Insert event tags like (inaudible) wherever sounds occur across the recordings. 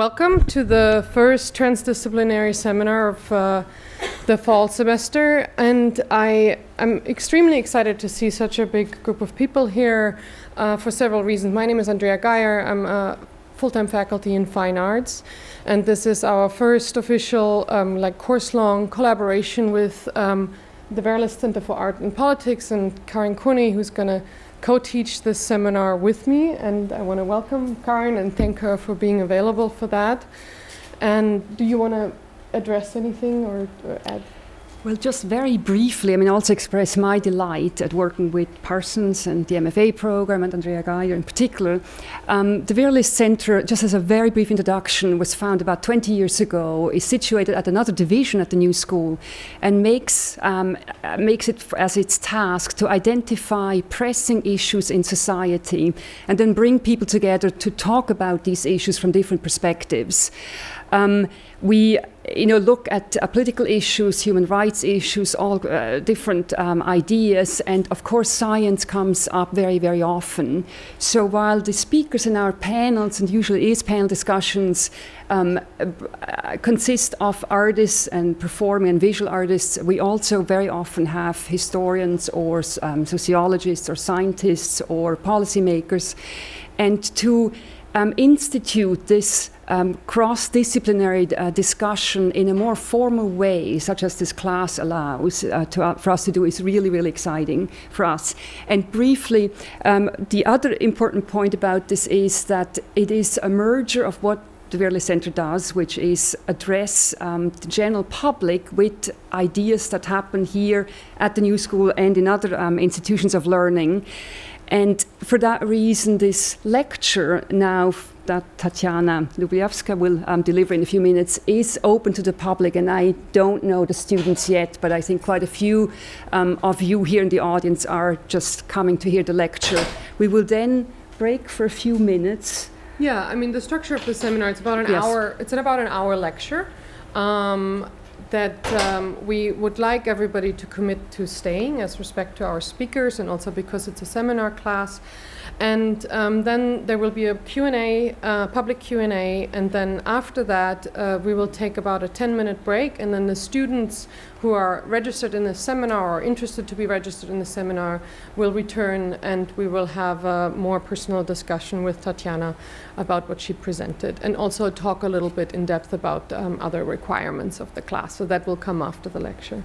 Welcome to the first transdisciplinary seminar of uh, the fall semester. And I am extremely excited to see such a big group of people here uh, for several reasons. My name is Andrea Geyer. I'm a full-time faculty in fine arts. And this is our first official um, like course-long collaboration with um, the Vera List Center for Art and Politics and Carin Kuoni, who's going to co-teach this seminar with me. And I want to welcome Carin and thank her for being available for that. And do you want to address anything or, or add? Well, just very briefly, I mean, also express my delight at working with Parsons and the MFA program and Andrea Geyer in particular. Um, the Vera List Center, just as a very brief introduction, was founded about 20 years ago, is situated at another division at the new school, and makes, um, makes it as its task to identify pressing issues in society and then bring people together to talk about these issues from different perspectives. Um, we you know, look at uh, political issues, human rights issues, all uh, different um, ideas, and of course, science comes up very, very often. So while the speakers in our panels, and usually is panel discussions, um, uh, consist of artists and performing and visual artists, we also very often have historians or um, sociologists or scientists or policymakers, and to um, institute this um, cross-disciplinary uh, discussion in a more formal way, such as this class allows uh, to, uh, for us to do, is really, really exciting for us. And briefly, um, the other important point about this is that it is a merger of what the Vera List Center does, which is address um, the general public with ideas that happen here at the New School and in other um, institutions of learning. And for that reason, this lecture now that Tatiana Lyubetskaya will um, deliver in a few minutes is open to the public. And I don't know the students yet, but I think quite a few um, of you here in the audience are just coming to hear the lecture. We will then break for a few minutes. Yeah, I mean, the structure of the seminar, it's about an yes. hour, it's about an hour lecture. Um, that um, we would like everybody to commit to staying as respect to our speakers and also because it's a seminar class. And um, then there will be a Q&A, uh, public Q&A, and then after that uh, we will take about a 10-minute break, and then the students who are registered in the seminar or interested to be registered in the seminar will return, and we will have a more personal discussion with Tatiana about what she presented, and also talk a little bit in depth about um, other requirements of the class. So that will come after the lecture.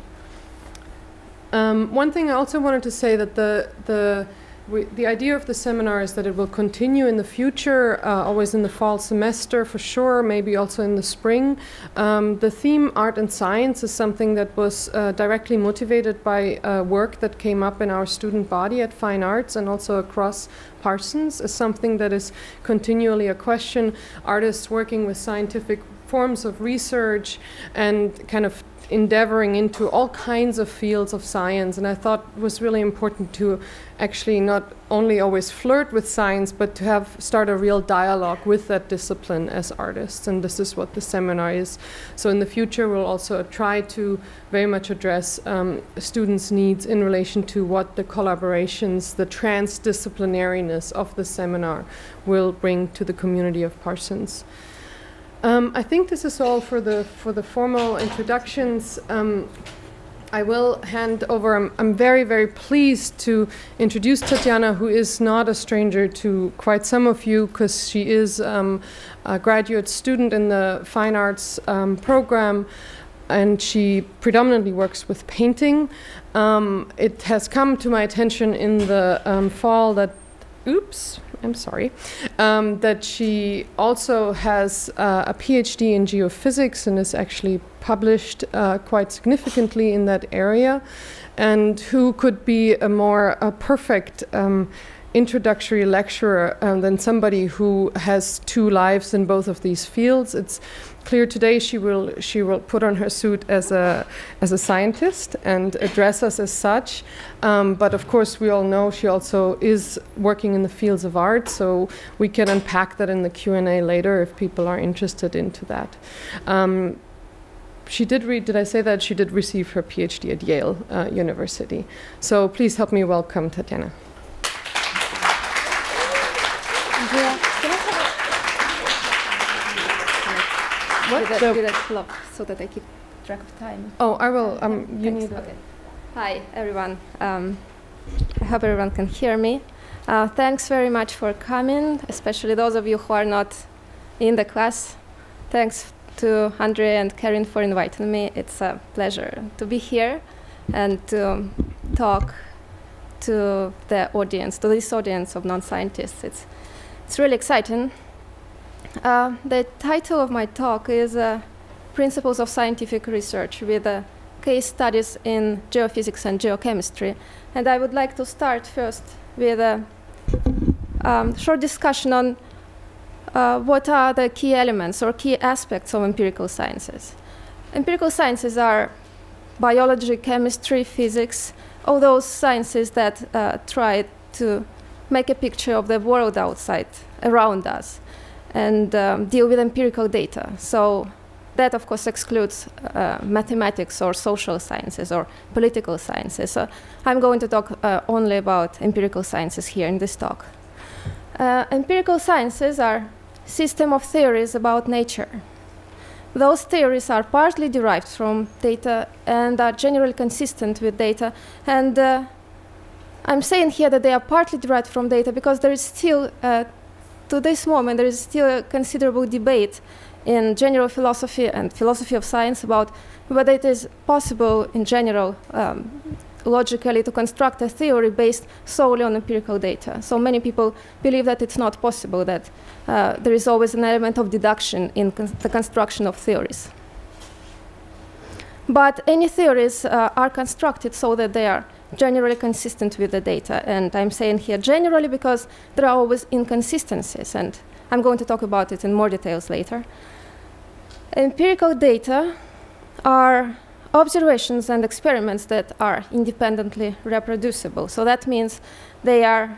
Um, one thing I also wanted to say that the the we, the idea of the seminar is that it will continue in the future, uh, always in the fall semester for sure, maybe also in the spring. Um, the theme art and science is something that was uh, directly motivated by uh, work that came up in our student body at Fine Arts and also across Parsons, is something that is continually a question. Artists working with scientific forms of research and kind of endeavoring into all kinds of fields of science and i thought it was really important to actually not only always flirt with science but to have start a real dialogue with that discipline as artists. And this is what the seminar is. So in the future we'll also try to very much address um, students needs in relation to what the collaborations the transdisciplinariness of the seminar will bring to the community of parsons. Um, I think this is all for the for the formal introductions. Um, I will hand over. I'm, I'm, very, very pleased to introduce Tatiana, who is not a stranger to quite some of you, because she is um, a graduate student in the fine arts um, program, and she predominantly works with painting. Um, it has come to my attention in the um, fall that, oops, I'm sorry, um, that she also has uh, a PhD in geophysics and is actually published uh, quite significantly in that area, and who could be a more a perfect um, introductory lecturer um, than somebody who has two lives in both of these fields. It's clear today she will she will put on her suit as a as a scientist and address us as such. Um, but of course, we all know she also is working in the fields of art, so we can unpack that in the Q and A later if people are interested into that. Um, she did read, did I say that? She did receive her PhD at Yale uh, University. So please help me welcome Tatiana. What? With a, with a clock so that I keep track of time. Oh, I will. Um, you Thanks. need. Okay. Hi, everyone. Um, I hope everyone can hear me. Uh, thanks very much for coming, especially those of you who are not in the class. Thanks to Andre and Carin for inviting me. It's a pleasure to be here and to talk to the audience, to this audience of non-scientists. It's, it's really exciting. Uh, the title of my talk is uh, Principles of Scientific Research with uh, case studies in geophysics and geochemistry. And I would like to start first with a um, short discussion on uh, what are the key elements or key aspects of empirical sciences. Empirical sciences are biology, chemistry, physics, all those sciences that uh, try to make a picture of the world outside, around us, and um, deal with empirical data. So that, of course, excludes uh, mathematics or social sciences or political sciences. So I'm going to talk uh, only about empirical sciences here in this talk. Uh, empirical sciences are system of theories about nature. Those theories are partly derived from data and are generally consistent with data. And uh, I'm saying here that they are partly derived from data because there is still, uh, to this moment, there is still a considerable debate in general philosophy and philosophy of science about whether it is possible in general um, logically to construct a theory based solely on empirical data. So many people believe that it's not possible, that uh, there is always an element of deduction in the construction of theories. But any theories uh, are constructed so that they are generally consistent with the data. And I'm saying here generally because there are always inconsistencies, and I'm going to talk about it in more details later. Empirical data are observations and experiments that are independently reproducible. So that means they are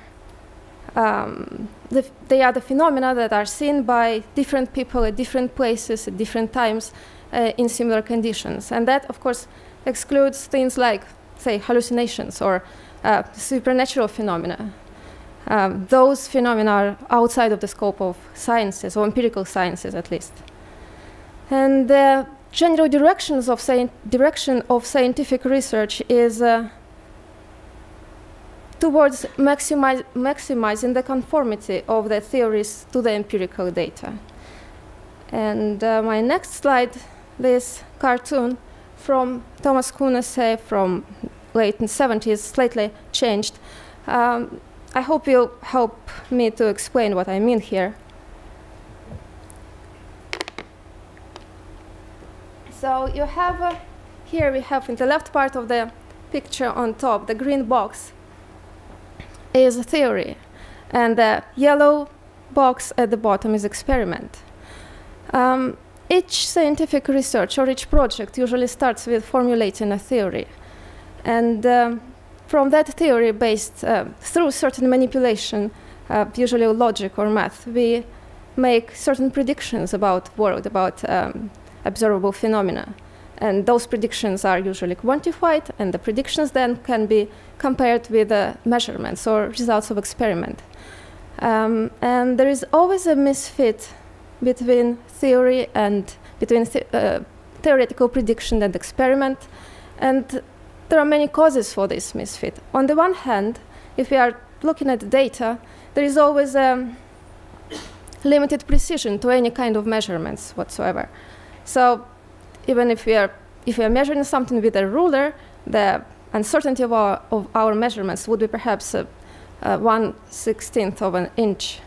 um, the, they are the phenomena that are seen by different people at different places at different times uh, in similar conditions. And that, of course, excludes things like, say, hallucinations or uh, supernatural phenomena. Um, those phenomena are outside of the scope of sciences, or empirical sciences at least. And the general directions of direction of scientific research is uh, towards maximizing the conformity of the theories to the empirical data. And uh, my next slide, this cartoon from Thomas Kuhn essay from late 70s, slightly changed. Um, I hope you'll help me to explain what I mean here. So you have, uh, here we have in the left part of the picture on top, the green box is a theory, and the yellow box at the bottom is experiment. Um, each scientific research or each project usually starts with formulating a theory. And um, from that theory, based uh, through certain manipulation, uh, usually logic or math, we make certain predictions about the world, about um, observable phenomena. And those predictions are usually quantified, and the predictions then can be compared with uh, measurements or results of experiment. Um, and there is always a misfit between theory and between th uh, theoretical prediction and experiment. And there are many causes for this misfit. On the one hand, if we are looking at the data, there is always a limited precision to any kind of measurements whatsoever. So even if we are if we are measuring something with a ruler, the uncertainty of our, of our measurements would be perhaps uh, uh, one sixteenth of an inch.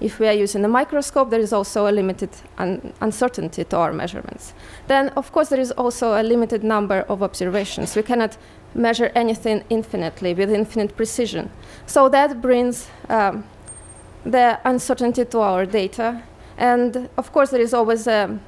If we are using a microscope, there is also a limited un uncertainty to our measurements. Then, of course, there is also a limited number of observations. We cannot measure anything infinitely with infinite precision. So that brings um, the uncertainty to our data. And of course, there is always a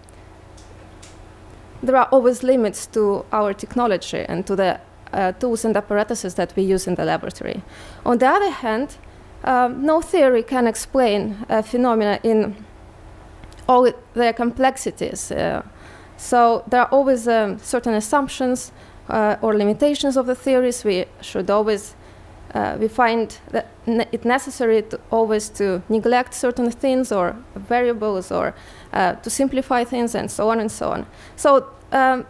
there are always limits to our technology and to the uh, tools and apparatuses that we use in the laboratory. On the other hand, um, no theory can explain phenomena in all their complexities. Uh, so there are always um, certain assumptions uh, or limitations of the theories. We should always uh, we find that ne it necessary to always to neglect certain things or variables or to simplify things and so on and so on. So, um,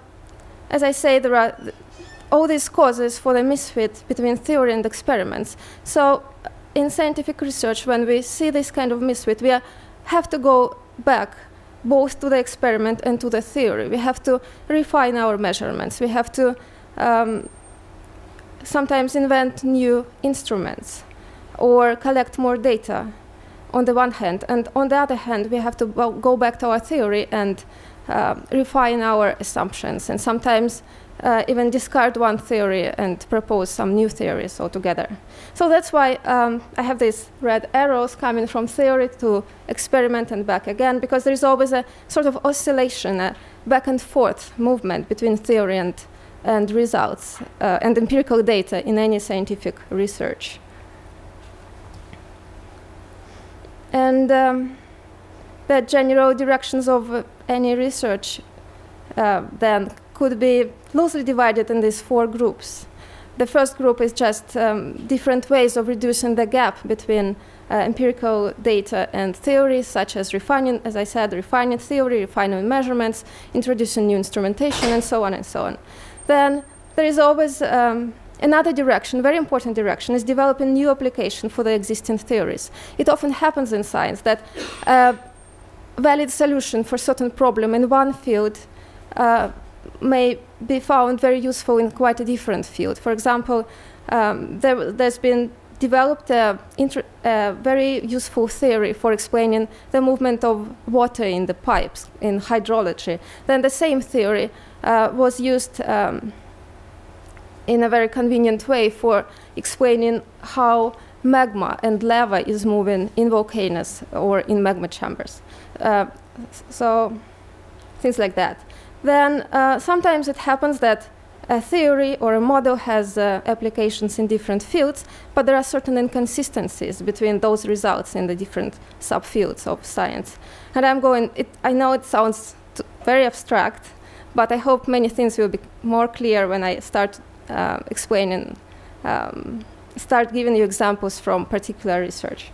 as I say, there are th all these causes for the misfit between theory and experiments. So, in scientific research, when we see this kind of misfit, we have to go back both to the experiment and to the theory. We have to refine our measurements. We have to um, sometimes invent new instruments or collect more data on the one hand. And on the other hand, we have to go back to our theory and uh, refine our assumptions and sometimes uh, even discard one theory and propose some new theories altogether. So that's why um, I have these red arrows coming from theory to experiment and back again, because there is always a sort of oscillation, a back and forth movement between theory and, and results uh, and empirical data in any scientific research. And um, the general directions of any research uh, then could be loosely divided in these four groups. The first group is just um, different ways of reducing the gap between uh, empirical data and theories, such as refining, as I said, refining theory, refining measurements, introducing new instrumentation, and so on and so on. Then there is always um, another direction, very important direction, is developing new application for the existing theories. It often happens in science that a valid solution for certain problem in one field uh, may be found very useful in quite a different field. For example, um, there, has been developed a, a, very useful theory for explaining the movement of water in the pipes in hydrology. Then the same theory uh, was used um, in a very convenient way for explaining how magma and lava is moving in volcanoes or in magma chambers. Uh, so things like that then uh, sometimes it happens that a theory or a model has uh, applications in different fields, but there are certain inconsistencies between those results in the different subfields of science. And I'm going, it, I know it sounds very abstract, but I hope many things will be more clear when I start uh, explaining, um, start giving you examples from particular research.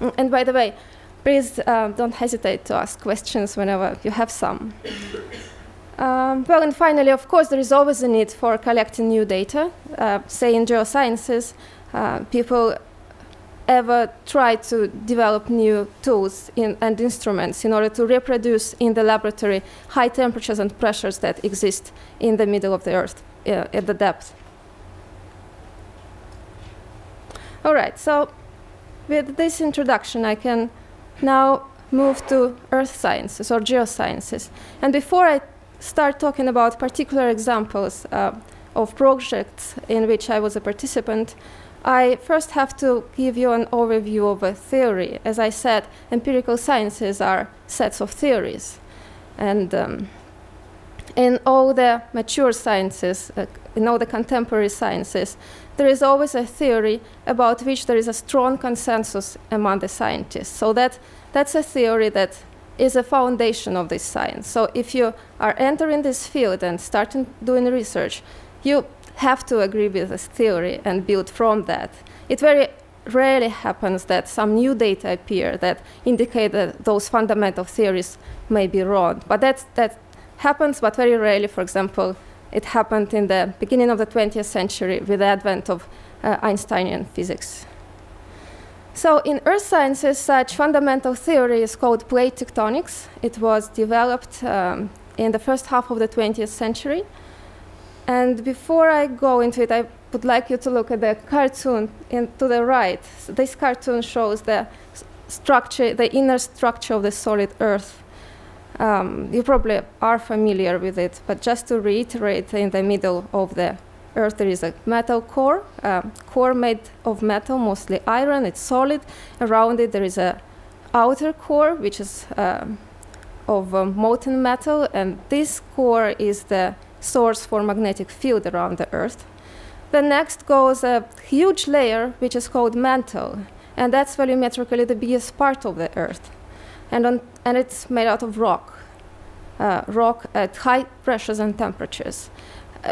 Mm, and by the way, please uh, don't hesitate to ask questions whenever you have some. Um, well, and finally, of course, there is always a need for collecting new data. Uh, say in geosciences, uh, people ever try to develop new tools in, and instruments in order to reproduce in the laboratory high temperatures and pressures that exist in the middle of the Earth uh, at the depth. All right, so with this introduction, I can now move to earth sciences or geosciences. And before I start talking about particular examples uh, of projects in which I was a participant, I first have to give you an overview of a theory. As I said, empirical sciences are sets of theories. And um, in all the mature sciences, uh, in all the contemporary sciences, there is always a theory about which there is a strong consensus among the scientists. So that, that's a theory that is a foundation of this science. So if you are entering this field and starting doing research, you have to agree with this theory and build from that. It very rarely happens that some new data appear that indicate that those fundamental theories may be wrong. But that's, that happens, but very rarely. For example, it happened in the beginning of the 20th century with the advent of uh, Einsteinian physics. So in earth sciences, such fundamental theory is called plate tectonics. It was developed um, in the first half of the 20th century. And before I go into it, I would like you to look at the cartoon in, to the right. So this cartoon shows the structure, the inner structure of the solid Earth. Um, you probably are familiar with it, but just to reiterate, in the middle of the Earth there is a metal core, a core made of metal, mostly iron. It's solid. Around it there is a outer core, which is uh, of um, molten metal, and this core is the source for magnetic field around the Earth. The next goes a huge layer, which is called mantle, and that's volumetrically the biggest part of the Earth, and, on, and it's made out of rock, uh, rock at high pressures and temperatures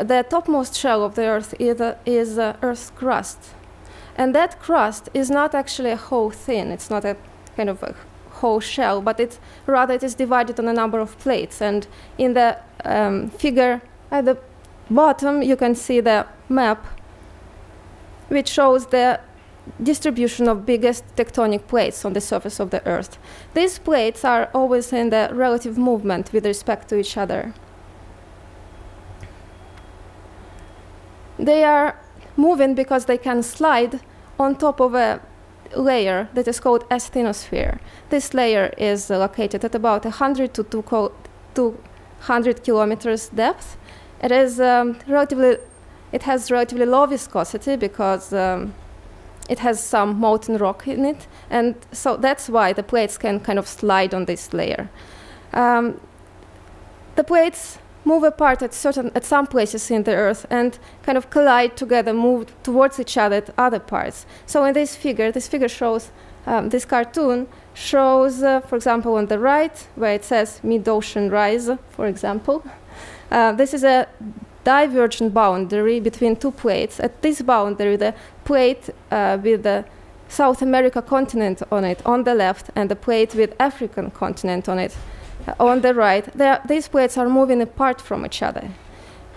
the topmost shell of the Earth is, uh, is uh, Earth's crust. And that crust is not actually a whole thing. It's not a kind of a whole shell, but it's rather it is divided on a number of plates. And in the um, figure at the bottom, you can see the map, which shows the distribution of biggest tectonic plates on the surface of the Earth. These plates are always in the relative movement with respect to each other. They are moving because they can slide on top of a layer that is called asthenosphere. This layer is uh, located at about 100 to 200 kilometers depth. It is um, relatively, it has relatively low viscosity because um, it has some molten rock in it, and so that's why the plates can kind of slide on this layer. Um, the plates move apart at certain at some places in the earth and kind of collide together move towards each other at other parts. So in this figure this figure shows um, this cartoon shows uh, for example on the right where it says mid-ocean rise for example. Uh, this is a divergent boundary between two plates. At this boundary the plate uh, with the south america continent on it on the left and the plate with african continent on it on the right, these plates are moving apart from each other.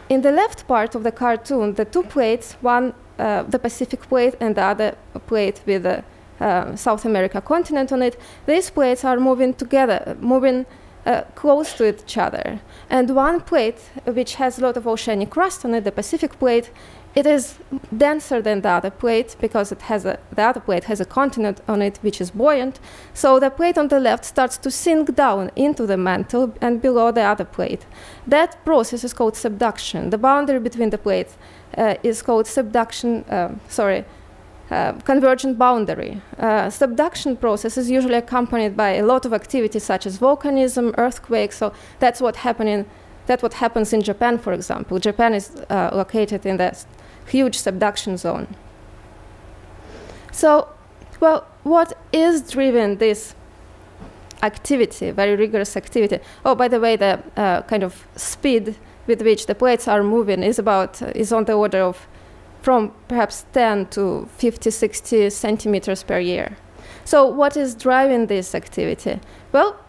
In the left part of the cartoon, the two plates, one uh, the Pacific plate and the other plate with the uh, South America continent on it, these plates are moving together, moving uh, close to each other. And one plate, which has a lot of oceanic crust on it, the Pacific plate, it is denser than the other plate because it has a, the other plate has a continent on it which is buoyant. So the plate on the left starts to sink down into the mantle and below the other plate. That process is called subduction. The boundary between the plates uh, is called subduction, uh, sorry, uh, convergent boundary. Uh, subduction process is usually accompanied by a lot of activity such as volcanism, earthquakes. So that's what happening. That's what happens in Japan, for example. Japan is uh, located in the huge subduction zone. So, well, what is driven this activity, very rigorous activity? Oh, by the way, the uh, kind of speed with which the plates are moving is about uh, is on the order of from perhaps 10 to 50, 60 centimeters per year. So, what is driving this activity? Well,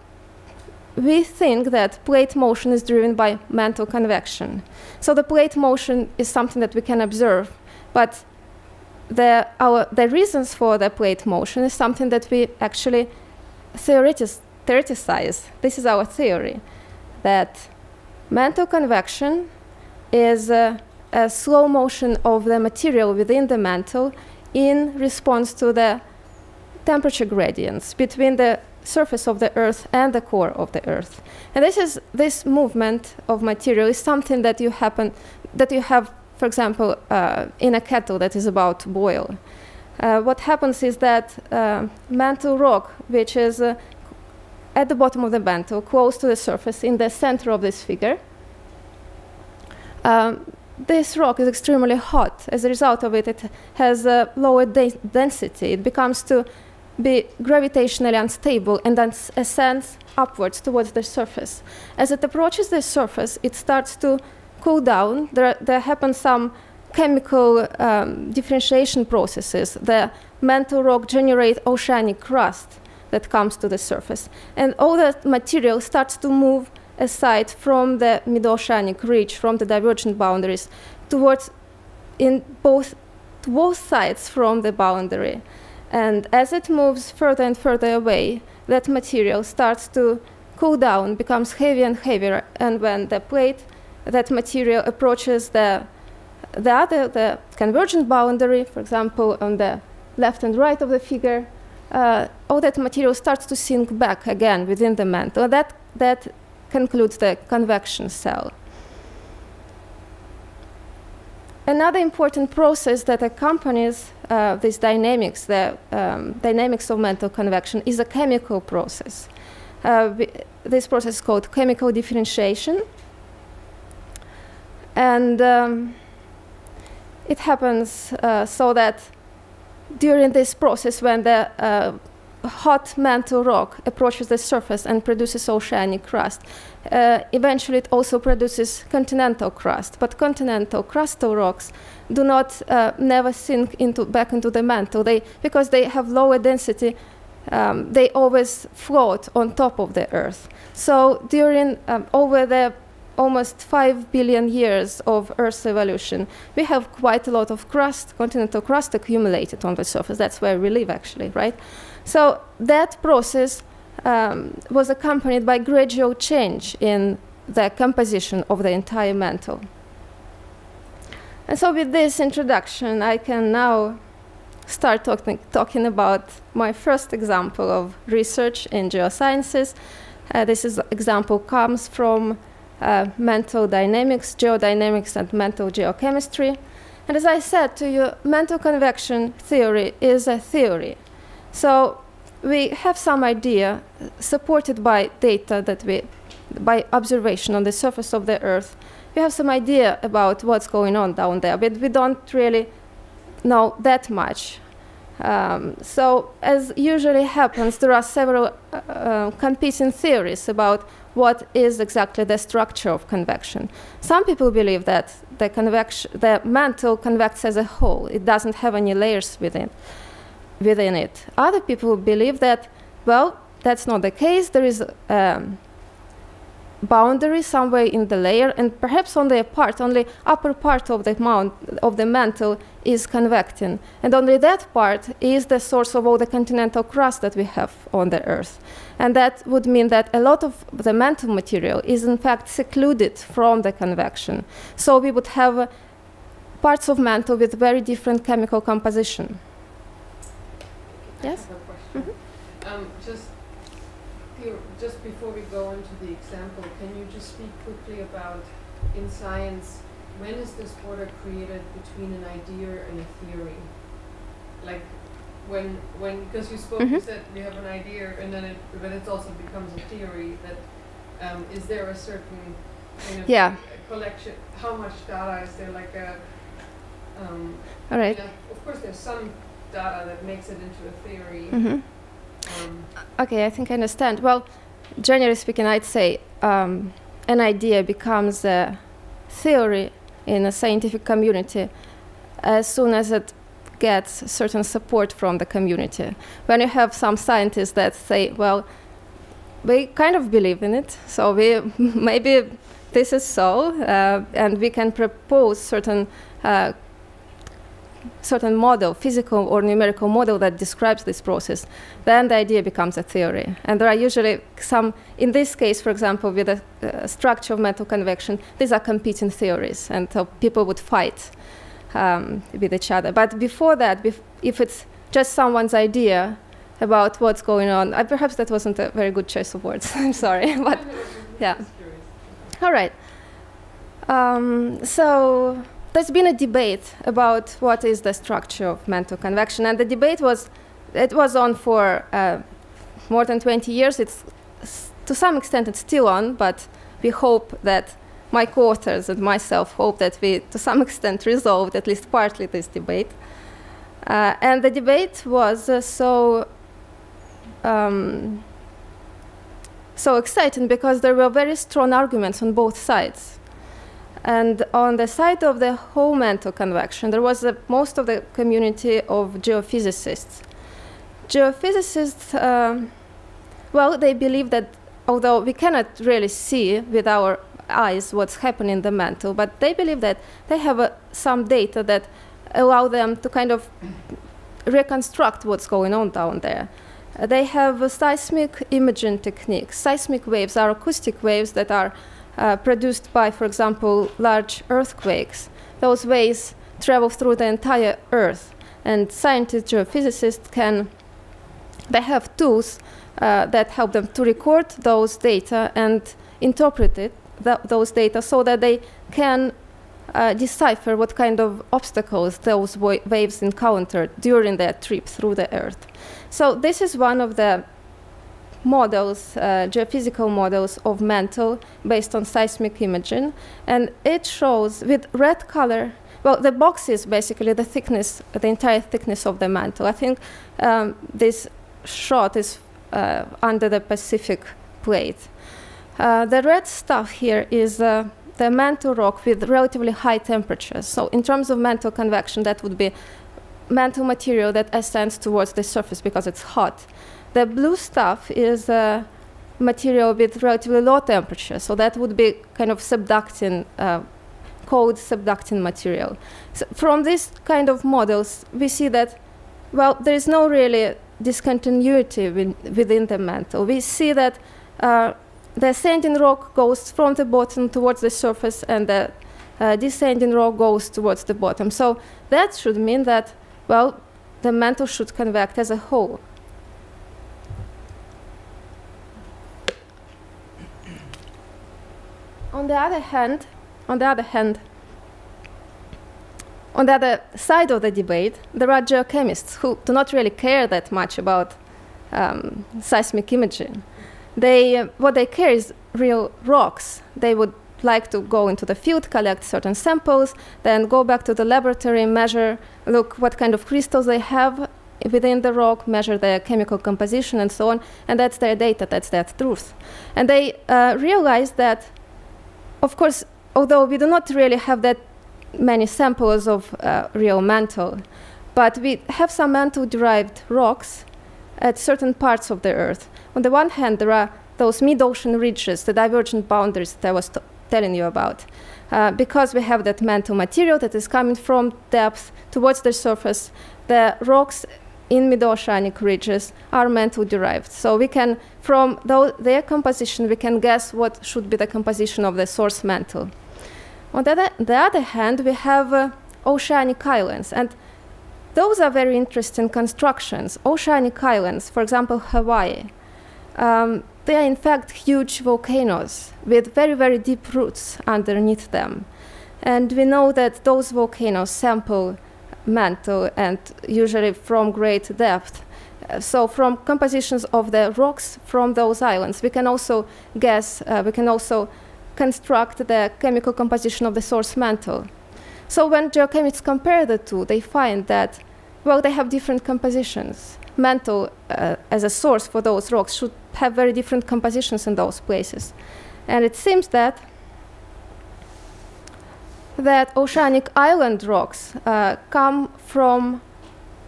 we think that plate motion is driven by mantle convection. So the plate motion is something that we can observe, but the, our, the reasons for the plate motion is something that we actually theoretize. This is our theory, that mantle convection is a, a slow motion of the material within the mantle in response to the temperature gradients between the surface of the Earth and the core of the Earth. And this is this movement of material is something that you happen that you have, for example, uh, in a kettle that is about to boil. Uh, what happens is that uh, mantle rock, which is uh, at the bottom of the mantle, close to the surface, in the center of this figure, um, this rock is extremely hot. As a result of it, it has a lower de density. It becomes to be gravitationally unstable and then ascends upwards towards the surface. As it approaches the surface, it starts to cool down. There, there happen some chemical um, differentiation processes. The mantle rock generate oceanic crust that comes to the surface. And all that material starts to move aside from the mid-oceanic ridge, from the divergent boundaries, towards in both, both sides from the boundary. And as it moves further and further away, that material starts to cool down, becomes heavier and heavier. And when the plate, that material approaches the, the other, the convergent boundary, for example, on the left and right of the figure, uh, all that material starts to sink back again within the mantle. That, that concludes the convection cell. Another important process that accompanies uh, these dynamics, the um, dynamics of mantle convection, is a chemical process. Uh, this process is called chemical differentiation. And um, it happens uh, so that during this process, when the uh, hot mantle rock approaches the surface and produces oceanic crust. Uh, eventually, it also produces continental crust. But continental crustal rocks do not uh, never sink into, back into the mantle. They, because they have lower density, um, they always float on top of the Earth. So during um, over the almost 5 billion years of Earth's evolution, we have quite a lot of crust, continental crust accumulated on the surface. That's where we live, actually, right? So that process um, was accompanied by gradual change in the composition of the entire mantle. And so with this introduction, I can now start talking, talking about my first example of research in geosciences. Uh, this is, example comes from uh, mantle dynamics, geodynamics, and mantle geochemistry. And as I said to you, mantle convection theory is a theory. So we have some idea, supported by data that we, by observation on the surface of the Earth, we have some idea about what's going on down there, but we don't really know that much. Um, so, as usually happens, there are several uh, uh, competing theories about what is exactly the structure of convection. Some people believe that the, convection, the mantle convects as a whole; it doesn't have any layers within, within it. Other people believe that, well, that's not the case. There is um, boundary somewhere in the layer, and perhaps on the part, only upper part of the mount of the mantle is convecting, and only that part is the source of all the continental crust that we have on the Earth, and that would mean that a lot of the mantle material is in fact secluded from the convection. So we would have parts of mantle with very different chemical composition. Yes. Mm -hmm. um, just just before we go into the example, can you just speak quickly about in science, when is this border created between an idea and a theory? Like when when because you spoke, mm -hmm. you mm-hmm. said we have an idea and then it but it also becomes a theory. That um, is there a certain kind of yeah. collection? How much data is there? Like a um, all right. You know, of course, there's some data that makes it into a theory. Mm -hmm. um, okay, I think I understand. Well, generally speaking, I'd say um, an idea becomes a theory in a scientific community as soon as it gets certain support from the community. When you have some scientists that say, well, we kind of believe in it, so we (laughs) maybe this is so, uh, and we can propose certain uh, certain model, physical or numerical model that describes this process, then the idea becomes a theory. And there are usually some, in this case, for example, with the uh, structure of mantle convection, these are competing theories, and so people would fight um, with each other. But before that, bef if it's just someone's idea about what's going on, uh, perhaps that wasn't a very good choice of words. (laughs) I'm sorry, (laughs) but yeah. All right. Um, so there's been a debate about what is the structure of mantle convection, and the debate was it was on for uh, more than 20 years. It's to some extent it's still on, but we hope that my co-authors and myself hope that we, to some (laughs) extent, resolved at least partly this debate. Uh, and the debate was uh, so um, so exciting because there were very strong arguments on both sides. And on the side of the whole mantle convection, there was a, most of the community of geophysicists. Geophysicists, um, well, they believe that although we cannot really see with our eyes what's happening in the mantle, but they believe that they have uh, some data that allow them to kind of reconstruct what's going on down there. Uh, they have seismic imaging techniques. Seismic waves are acoustic waves that are uh, produced by, for example, large earthquakes. Those waves travel through the entire Earth, and scientists, geophysicists can, they have tools uh, that help them to record those data and interpret it, th those data so that they can uh, decipher what kind of obstacles those waves encountered during their trip through the Earth. So this is one of the models, uh, geophysical models of mantle based on seismic imaging. And it shows with red color, well, the box is basically the thickness, the entire thickness of the mantle. I think um, this shot is uh, under the Pacific plate. Uh, the red stuff here is uh, the mantle rock with relatively high temperatures. So in terms of mantle convection, that would be mantle material that ascends towards the surface because it's hot. The blue stuff is a material with relatively low temperature, so that would be kind of subducting, uh, cold subducting material. So from this kind of models, we see that, well, there is no really discontinuity within the mantle. We see that uh, the ascending rock goes from the bottom towards the surface, and the uh, descending rock goes towards the bottom. So that should mean that, well, the mantle should convect as a whole. On the other hand, on the other hand, on the other side of the debate, there are geochemists who do not really care that much about um, seismic imaging. They, uh, what they care is real rocks. They would like to go into the field, collect certain samples, then go back to the laboratory, measure, look what kind of crystals they have within the rock, measure their chemical composition, and so on. And that's their data, that's their truth. And they uh, realize that of course, although we do not really have that many samples of uh, real mantle, but we have some mantle-derived rocks at certain parts of the Earth. On the one hand, there are those mid-ocean ridges, the divergent boundaries that I was telling you about. Uh, because we have that mantle material that is coming from depth towards the surface, the rocks in mid-oceanic ridges are mantle derived. So we can, from their composition, we can guess what should be the composition of the source mantle. On the other, the other hand, we have uh, oceanic islands, and those are very interesting constructions. Oceanic islands, for example, Hawaii, um, they are in fact huge volcanoes with very, very deep roots underneath them. And we know that those volcanoes sample mantle and usually from great depth. Uh, so from compositions of the rocks from those islands, we can also guess, uh, we can also construct the chemical composition of the source mantle. So when geochemists compare the two, they find that, well, they have different compositions. Mantle uh, as a source for those rocks should have very different compositions in those places. And it seems that that oceanic island rocks uh, come from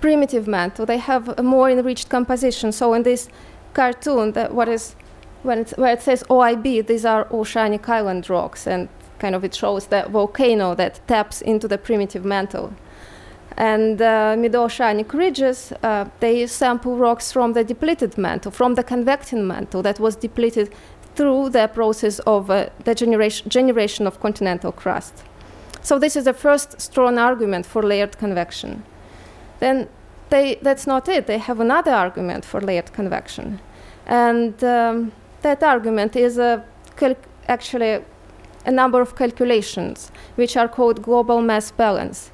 primitive mantle. They have a more enriched composition. So in this cartoon, that what is when where it says OIB, these are oceanic island rocks, and kind of it shows the volcano that taps into the primitive mantle. And uh, mid-oceanic ridges, uh, they sample rocks from the depleted mantle, from the convecting mantle that was depleted through the process of uh, the generation of continental crust. So this is the first strong argument for layered convection. Then they, that's not it. They have another argument for layered convection. And um, that argument is actually a number of calculations, which are called global mass balance.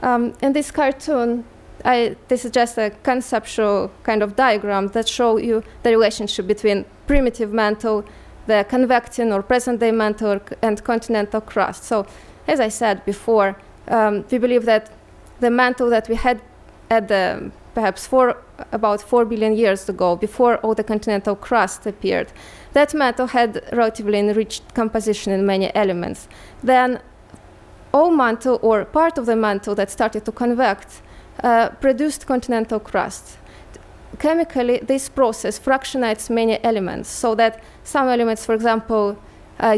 Um, in this cartoon, I, this is just a conceptual kind of diagram that show you the relationship between primitive mantle, the convecting or present-day mantle, and continental crust. So as I said before, um, we believe that the mantle that we had at the perhaps four, about 4 billion years ago, before all the continental crust appeared, that mantle had relatively enriched composition in many elements. Then all mantle or part of the mantle that started to convect uh, produced continental crust. Chemically, this process fractionates many elements so that some elements, for example,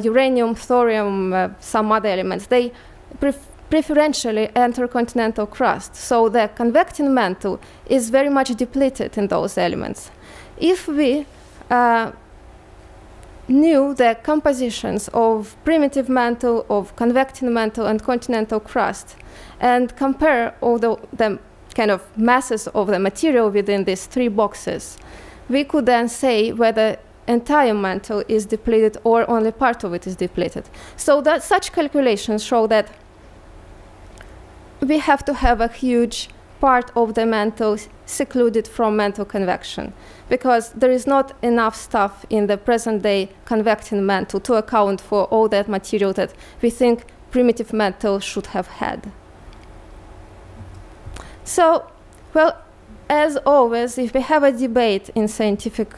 uranium, thorium, uh, some other elements, they pref preferentially enter continental crust. So the convecting mantle is very much depleted in those elements. If we uh, knew the compositions of primitive mantle, of convecting mantle, and continental crust, and compare all the, the kind of masses of the material within these three boxes, we could then say whether entire mantle is depleted or only part of it is depleted. So that such calculations show that we have to have a huge part of the mantle secluded from mantle convection because there is not enough stuff in the present day convecting mantle to account for all that material that we think primitive mantle should have had. So, well, as always, if we have a debate in scientific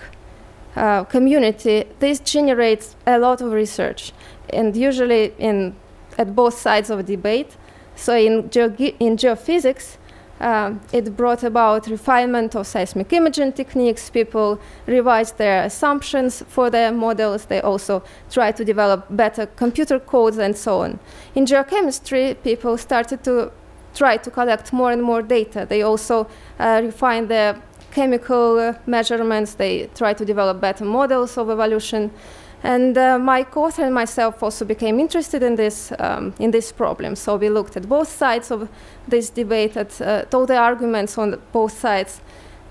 uh, community, this generates a lot of research, and usually in at both sides of debate. So in, in geophysics, uh, it brought about refinement of seismic imaging techniques. People revised their assumptions for their models. They also tried to develop better computer codes and so on. In geochemistry, people started to try to collect more and more data. They also uh, refined their chemical uh, measurements. They try to develop better models of evolution. And uh, my co-author and myself also became interested in this, um, in this problem. So we looked at both sides of this debate, at uh, all the arguments on both sides.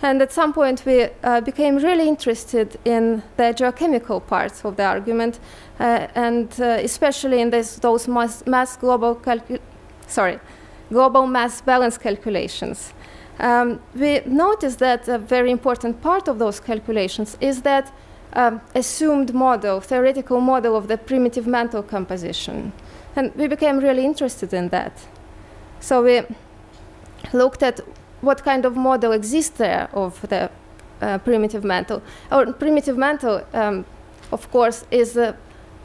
And at some point, we uh, became really interested in the geochemical parts of the argument, uh, and uh, especially in this, those mass, mass global sorry, global mass balance calculations. Um, we noticed that a very important part of those calculations is that um, assumed model, theoretical model of the primitive mantle composition. And we became really interested in that. So we looked at what kind of model exists there of the uh, primitive mantle. Our primitive mantle, um, of course, is uh,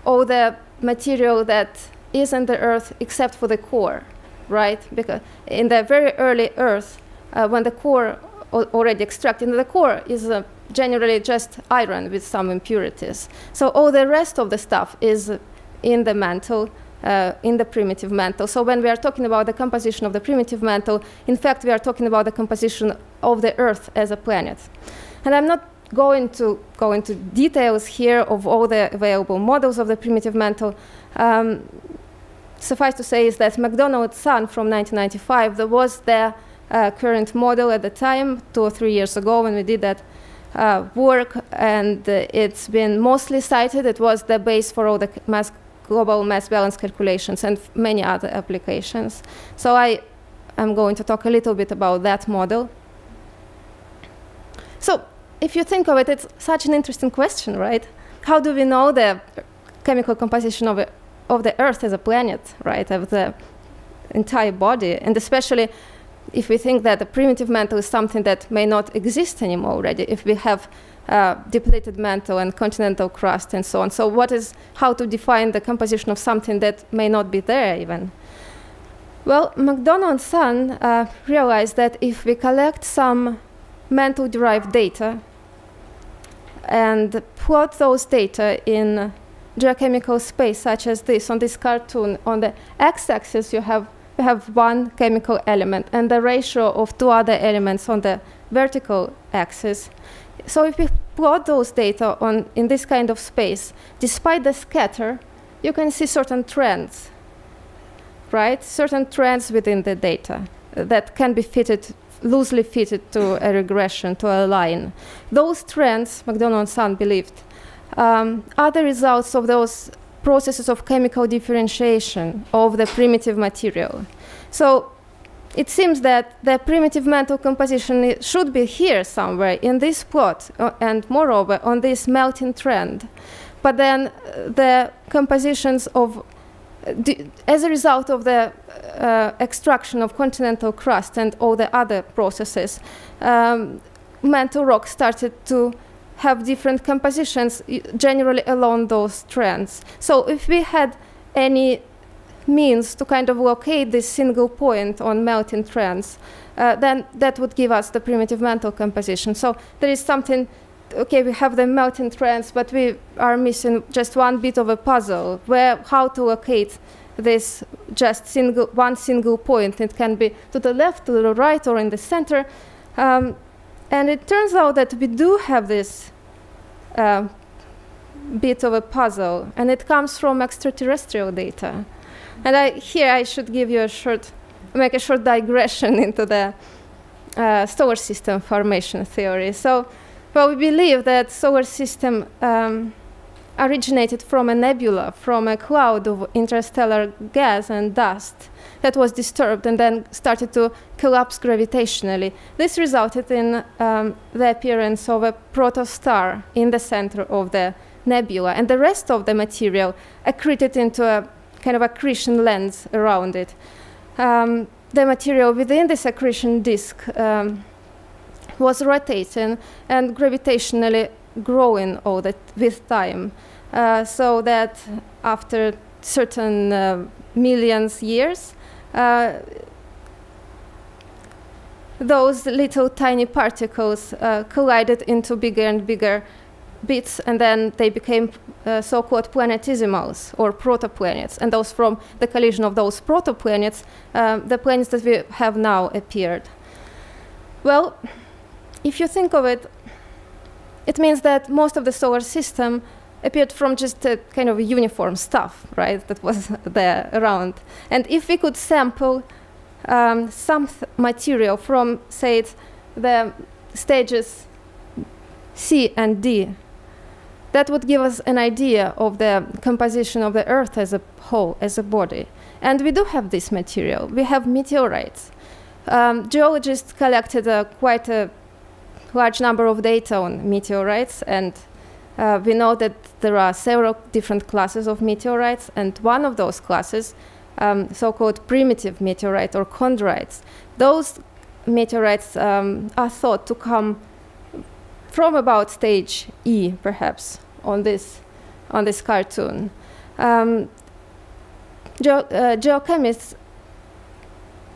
all the material that is in the Earth except for the core, right? Because in the very early Earth, uh, when the core already extracted, the core is uh, generally just iron with some impurities. So all the rest of the stuff is in the mantle, uh, in the primitive mantle. So when we are talking about the composition of the primitive mantle, in fact, we are talking about the composition of the Earth as a planet. And I'm not going to go into details here of all the available models of the primitive mantle. Um, suffice to say is that McDonough Sun from 1995, there was the uh, current model at the time, two or three years ago when we did that uh, work, and uh, it's been mostly cited. It was the base for all the mass, global mass balance calculations and many other applications. So I am going to talk a little bit about that model. So if you think of it, it's such an interesting question, right? How do we know the chemical composition of, of the Earth as a planet, right, of the entire body, and especially if we think that the primitive mantle is something that may not exist anymore already, if we have uh, depleted mantle and continental crust and so on. So what is, how to define the composition of something that may not be there even? Well, McDonough and Sun uh, realized that if we collect some mantle-derived data and plot those data in geochemical space, such as this, on this cartoon, on the x-axis you have we have one chemical element and the ratio of two other elements on the vertical axis. So if we plot those data on, in this kind of space, despite the scatter, you can see certain trends, right? Certain trends within the data that can be fitted, loosely fitted to a regression, to a line. Those trends, McDonough and Sun believed, um, are the results of those processes of chemical differentiation of the primitive material. So it seems that the primitive mantle composition should be here somewhere in this plot, uh, and moreover on this melting trend. But then uh, the compositions of, uh, as a result of the uh, extraction of continental crust and all the other processes, um, mantle rock started to have different compositions generally along those trends. So if we had any means to kind of locate this single point on melting trends, uh, then that would give us the primitive mantle composition. So there is something, okay, we have the melting trends, but we are missing just one bit of a puzzle, where how to locate this just single, one single point. It can be to the left, to the right, or in the center. Um, and it turns out that we do have this uh, bit of a puzzle, and it comes from extraterrestrial data. And I, here I should give you a short, make a short digression (laughs) into the uh, solar system formation theory. So, well, we believe that solar system um, originated from a nebula, from a cloud of interstellar gas and dust that was disturbed and then started to collapse gravitationally. This resulted in um, the appearance of a protostar in the center of the nebula, and the rest of the material accreted into a kind of accretion lens around it. Um, the material within this accretion disk um, was rotating and gravitationally growing all that with time. Uh, so that after certain uh, millions years, uh, those little tiny particles uh, collided into bigger and bigger bits, and then they became uh, so-called planetesimals or protoplanets. And those from the collision of those protoplanets, uh, the planets that we have now appeared. Well, if you think of it, it means that most of the solar system appeared from just a kind of uniform stuff, right, that was (laughs) there around. And if we could sample um, some material from, say, the stages C and D, that would give us an idea of the composition of the Earth as a whole, as a body. And we do have this material. We have meteorites. Um, geologists collected uh, quite a large number of data on meteorites, and uh, we know that there are several different classes of meteorites, and one of those classes, um, so-called primitive meteorite or chondrites, those meteorites um, are thought to come from about stage E, perhaps, on this, on this cartoon. Um, ge uh, geochemists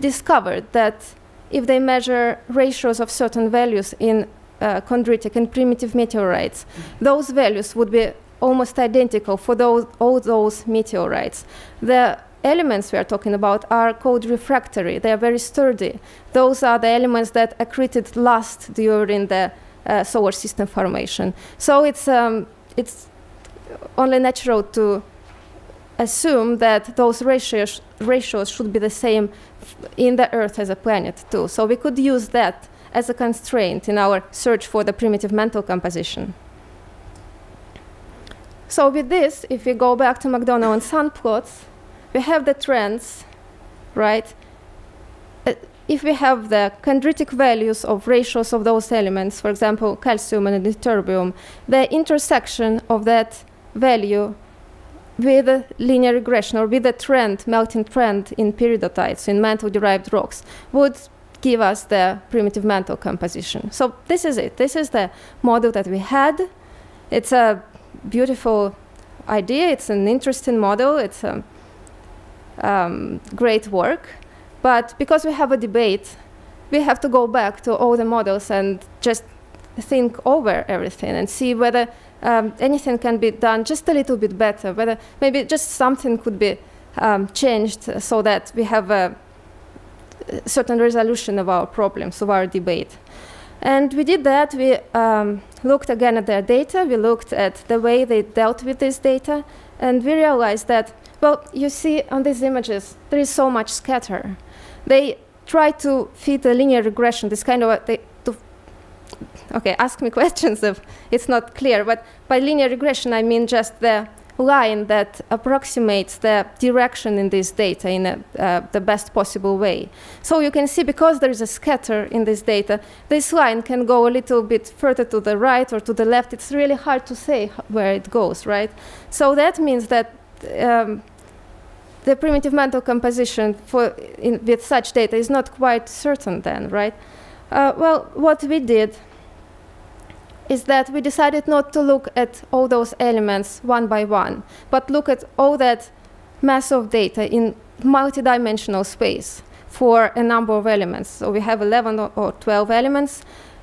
discovered that if they measure ratios of certain values in chondritic and primitive meteorites, those values would be almost identical for those, all those meteorites. The elements we are talking about are called refractory. They are very sturdy. Those are the elements that accreted last during the uh, solar system formation. So it's, um, it's only natural to assume that those ratios, ratios should be the same in the Earth as a planet too. So we could use that as a constraint in our search for the primitive mantle composition. So with this, if we go back to McDonough and Sun plots, we have the trends, right? Uh, if we have the chondritic values of ratios of those elements, for example, calcium and ytterbium, the intersection of that value with a linear regression or with a trend, melting trend in peridotites, in mantle-derived rocks, would give us the primitive mantle composition. So this is it. This is the model that we had. It's a beautiful idea. It's an interesting model. It's a um, great work. But because we have a debate, we have to go back to all the models and just think over everything and see whether um, anything can be done just a little bit better, whether maybe just something could be um, changed so that we have a certain resolution of our problems, of our debate. And we did that. We um, looked again at their data. We looked at the way they dealt with this data. And we realized that, well, you see on these images, there is so much scatter. They try to fit a linear regression, this kind of, they, to, okay, ask me (laughs) questions if it's not clear. But by linear regression, I mean just the line that approximates the direction in this data in a, uh, the best possible way. So you can see because there is a scatter in this data, this line can go a little bit further to the right or to the left. It's really hard to say where it goes, right? So that means that um, the primitive mantle composition for in, with such data is not quite certain then, right? Uh, well, what we did is that we decided not to look at all those elements one by one, but look at all that mass of data in multidimensional space for a number of elements. So we have 11 or 12 elements,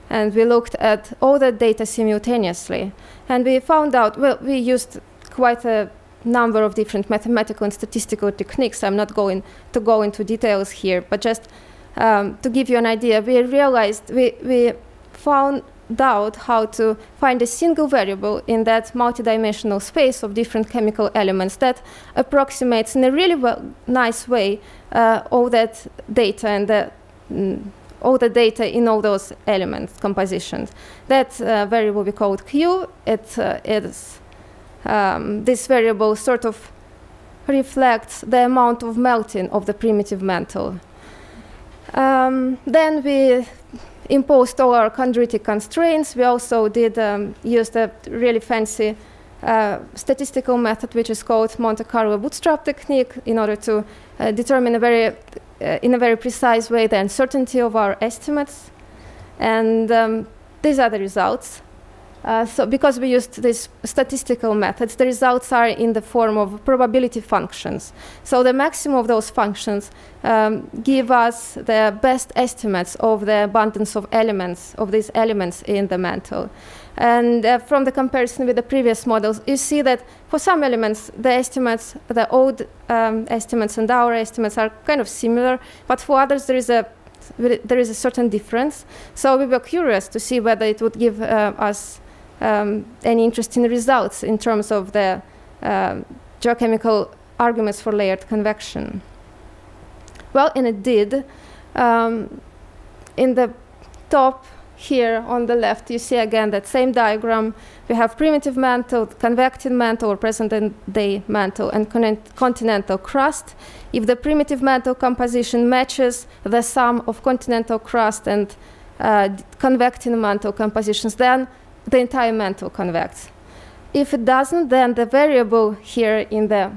and we looked at all the data simultaneously. And we found out, well, we used quite a number of different mathematical and statistical techniques. I'm not going to go into details here, but just um, to give you an idea, we realized we, we found doubt how to find a single variable in that multidimensional space of different chemical elements that approximates in a really well, nice way uh, all that data and the, mm, all the data in all those elements compositions. That uh, variable we called Q. It uh, is um, this variable sort of reflects the amount of melting of the primitive mantle. Um, then we imposed all our chondritic constraints. We also did um, use a really fancy uh, statistical method, which is called Monte Carlo bootstrap technique, in order to uh, determine a very, uh, in a very precise way the uncertainty of our estimates. And um, these are the results. Uh, so because we used these statistical methods, the results are in the form of probability functions. So the maximum of those functions um, give us the best estimates of the abundance of elements, of these elements in the mantle. And uh, from the comparison with the previous models, you see that for some elements, the estimates, the old um, estimates and our estimates are kind of similar, but for others, there is a there is a certain difference. So we were curious to see whether it would give uh, us um, any interesting results in terms of the uh, geochemical arguments for layered convection. Well, and it did. Um, in the top here on the left, you see again that same diagram. We have primitive mantle, convective mantle, or present-day mantle, and con continental crust. If the primitive mantle composition matches the sum of continental crust and uh, convecting mantle compositions, then the entire mantle convects. If it doesn't, then the variable here in the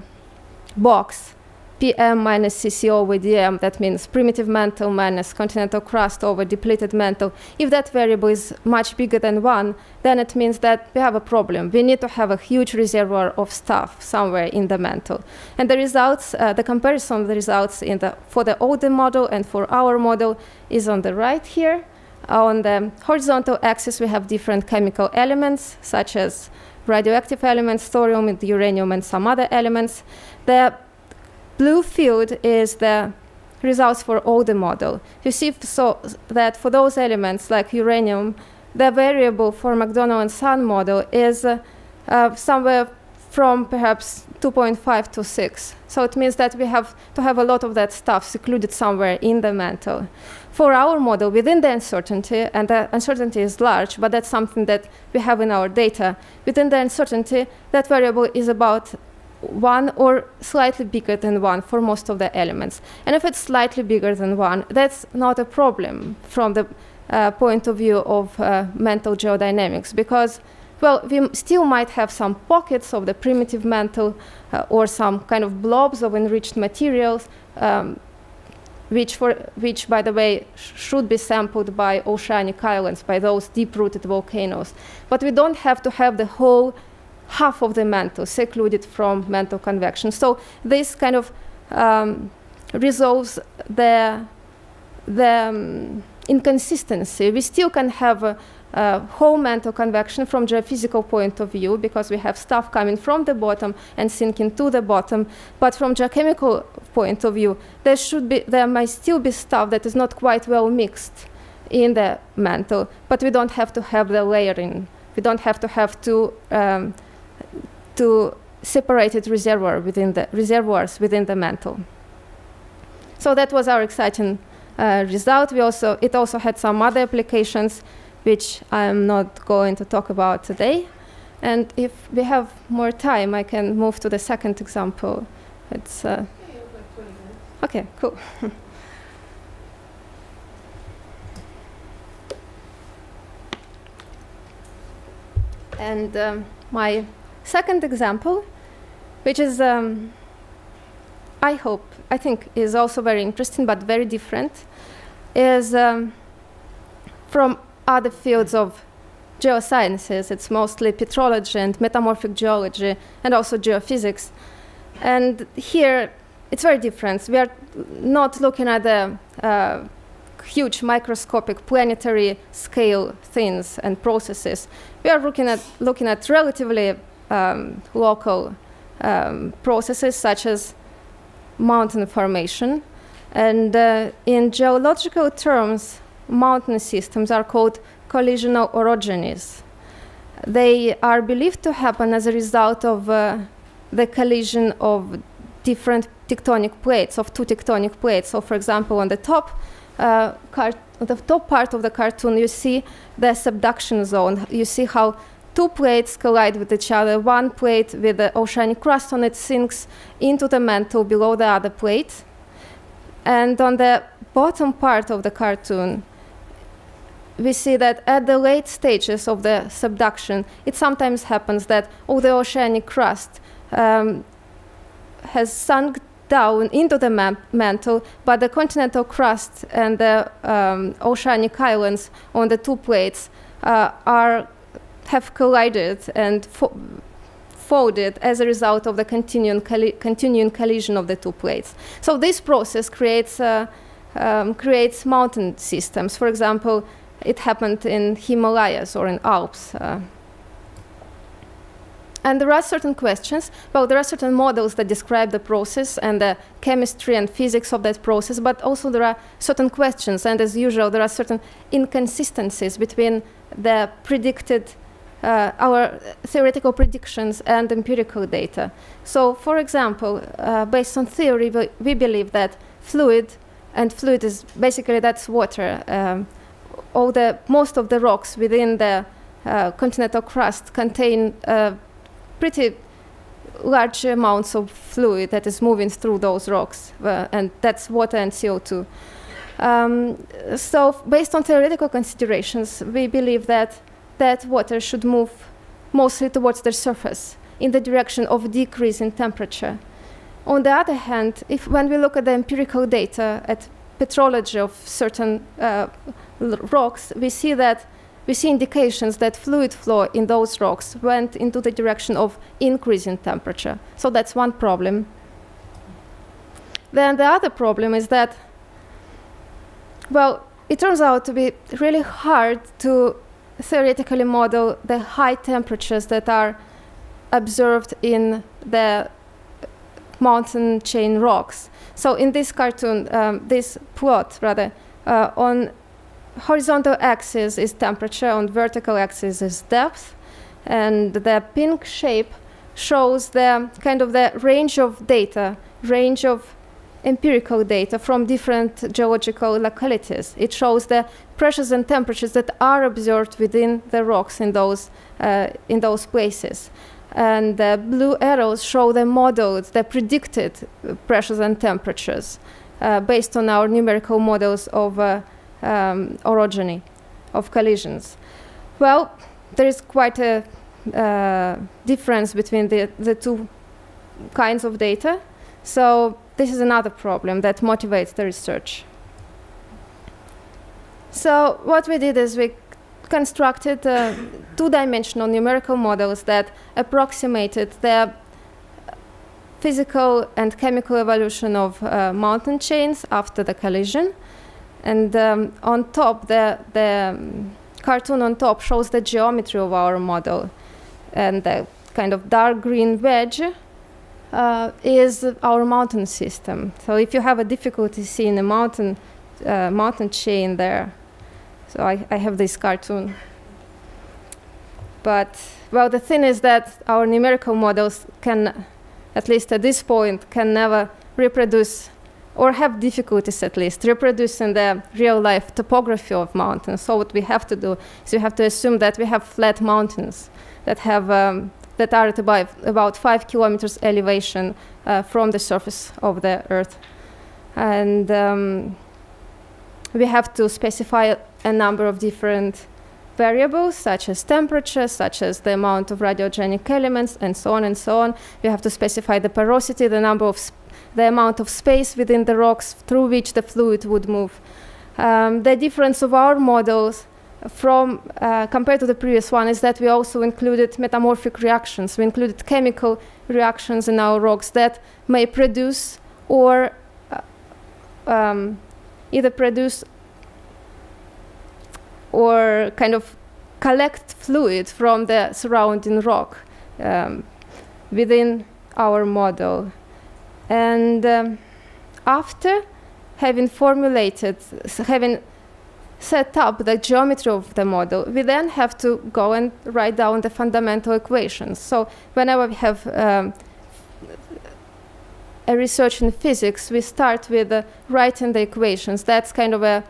box PM minus CC over DM, that means primitive mantle minus continental crust over depleted mantle. If that variable is much bigger than one, then it means that we have a problem. We need to have a huge reservoir of stuff somewhere in the mantle. And the results, uh, the comparison of the results in the, for the older model and for our model is on the right here. On the horizontal axis, we have different chemical elements, such as radioactive elements, thorium, and uranium, and some other elements. The blue field is the results for all the model. You see so that for those elements like uranium, the variable for McDonough and Sun model is uh, uh, somewhere from perhaps 2.5 to 6. So it means that we have to have a lot of that stuff secluded somewhere in the mantle. For our model, within the uncertainty, and the uncertainty is large, but that's something that we have in our data, within the uncertainty, that variable is about one or slightly bigger than one for most of the elements. And if it's slightly bigger than one, that's not a problem from the uh, point of view of uh, mantle geodynamics because, well, we still might have some pockets of the primitive mantle uh, or some kind of blobs of enriched materials, um, which, for, which, by the way, sh should be sampled by oceanic islands, by those deep-rooted volcanoes. But we don't have to have the whole half of the mantle secluded from mantle convection. So this kind of um, resolves the, the um, inconsistency. We still can have a whole mantle convection from geophysical point of view because we have stuff coming from the bottom and sinking to the bottom. But from geochemical point of view, there should be there might still be stuff that is not quite well mixed in the mantle, but we don't have to have the layering. We don't have to have two um, to separated reservoir within the reservoirs within the mantle. So that was our exciting uh, result. We also it also had some other applications, which I'm not going to talk about today. And if we have more time, I can move to the second example. It's uh, okay, cool. (laughs) and um, my Second example, which is, um, I hope, I think is also very interesting but very different, is um, from other fields of geosciences. It's mostly petrology and metamorphic geology and also geophysics. And here, it's very different. We are not looking at the uh, huge microscopic planetary scale things and processes. We are looking at, looking at relatively um, local um, processes such as mountain formation. And uh, in geological terms, mountain systems are called collisional orogenies. They are believed to happen as a result of uh, the collision of different tectonic plates, of two tectonic plates. So, for example, on the top, uh, the top part of the cartoon, you see the subduction zone. You see how two plates collide with each other. One plate with the oceanic crust on it sinks into the mantle below the other plate. And on the bottom part of the cartoon, we see that at the late stages of the subduction, it sometimes happens that all the oceanic crust um, has sunk down into the mantle, but the continental crust and the um, oceanic islands on the two plates uh, are have collided and fo folded as a result of the continuing, colli continuing, collision of the two plates. So this process creates, uh, um, creates mountain systems. For example, it happened in Himalayas or in Alps. Uh, and there are certain questions, well, there are certain models that describe the process and the chemistry and physics of that process, but also there are certain questions, and as usual, there are certain inconsistencies between the predicted, uh, our theoretical predictions and empirical data. So, for example, uh, based on theory, we, believe that fluid, and fluid is basically that's water, um, all the, most of the rocks within the uh, continental crust contain uh, pretty large amounts of fluid that is moving through those rocks, uh, and that's water and CO2. Um, so, based on theoretical considerations, we believe that that water should move mostly towards the surface in the direction of decrease in temperature. On the other hand, if when we look at the empirical data at petrology of certain uh, rocks, we see that we see indications that fluid flow in those rocks went into the direction of increasing temperature. So that's one problem. Then the other problem is that, well, it turns out to be really hard to theoretically model the high temperatures that are observed in the mountain chain rocks. So in this cartoon, um, this plot rather, uh, on horizontal axis is temperature, on vertical axis is depth, and the pink shape shows the kind of the range of data, range of empirical data from different geological localities. It shows the pressures and temperatures that are observed within the rocks in those, uh, in those places. And the blue arrows show the modeled, the predicted pressures and temperatures uh, based on our numerical models of uh, um, orogeny of collisions? Well, there is quite a uh, difference between the, the two kinds of data. So this is another problem that motivates the research. So what we did is we constructed uh, two-dimensional numerical models that approximated the physical and chemical evolution of uh, mountain chains after the collision and um, on top, the, the cartoon on top shows the geometry of our model. And the kind of dark green wedge uh, is our mountain system. So if you have a difficulty seeing a mountain, uh, mountain chain there, so I, I have this cartoon. But, well, the thing is that our numerical models can, at least at this point, can never reproduce or have difficulties at least reproducing the real life topography of mountains. So what we have to do is we have to assume that we have flat mountains that have um, that are at about, five kilometers elevation uh, from the surface of the Earth, and um, we have to specify a number of different variables such as temperature, such as the amount of radiogenic elements, and so on and so on. We have to specify the porosity, the number of the amount of space within the rocks through which the fluid would move. Um, the difference of our models from uh, compared to the previous one is that we also included metamorphic reactions. We included chemical reactions in our rocks that may produce or uh, um, either produce or kind of collect fluid from the surrounding rock um, within our model. And um, after having formulated, having set up the geometry of the model, we then have to go and write down the fundamental equations. So whenever we have um, a research in physics, we start with uh, writing the equations. That's kind of a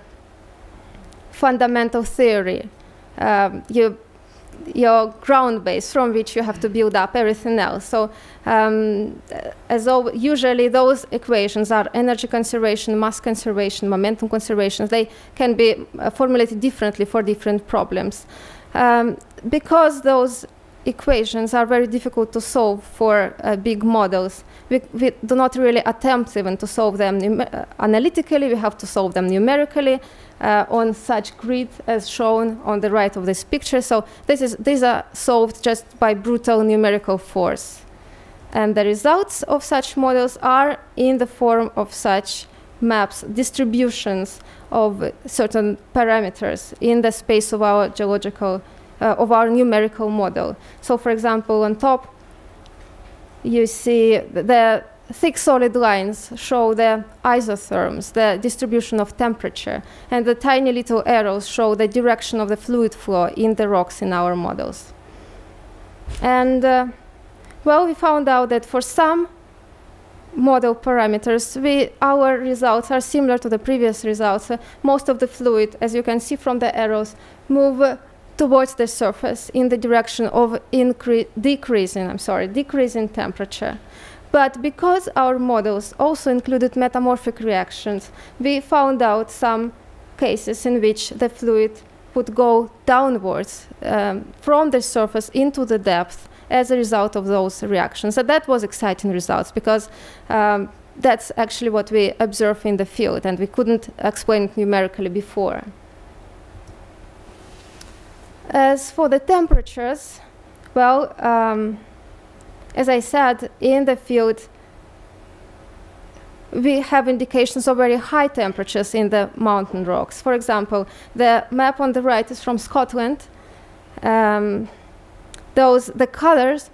fundamental theory. Um, you your ground base from which you have to build up everything else. So, um, as all, usually those equations are energy conservation, mass conservation, momentum conservation. They can be uh, formulated differently for different problems. Um, because those equations are very difficult to solve for uh, big models, we, we do not really attempt even to solve them uh, analytically. We have to solve them numerically uh, on such grid as shown on the right of this picture. So this is, these are solved just by brutal numerical force. And the results of such models are in the form of such maps, distributions of certain parameters in the space of our geological, uh, of our numerical model. So for example, on top, you see the thick solid lines show the isotherms, the distribution of temperature, and the tiny little arrows show the direction of the fluid flow in the rocks in our models. And uh, well, we found out that for some model parameters, we, our results are similar to the previous results. Uh, most of the fluid, as you can see from the arrows, move uh, towards the surface in the direction of decreasing, I'm sorry, decreasing temperature. But because our models also included metamorphic reactions, we found out some cases in which the fluid would go downwards um, from the surface into the depth as a result of those reactions. So that was exciting results because um, that's actually what we observe in the field and we couldn't explain it numerically before. As for the temperatures, well, um, as I said, in the field, we have indications of very high temperatures in the mountain rocks. For example, the map on the right is from Scotland. Um, those, the colors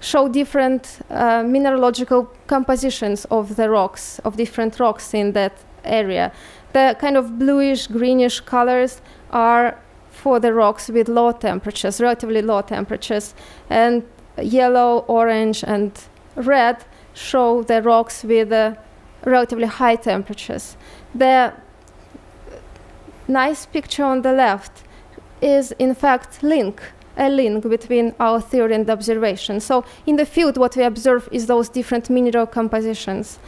show different uh, mineralogical compositions of the rocks, of different rocks in that area. The kind of bluish, greenish colors are for the rocks with low temperatures, relatively low temperatures, and yellow, orange, and red show the rocks with uh, relatively high temperatures. The nice picture on the left is, in fact, link a link between our theory and observation. So in the field, what we observe is those different mineral compositions.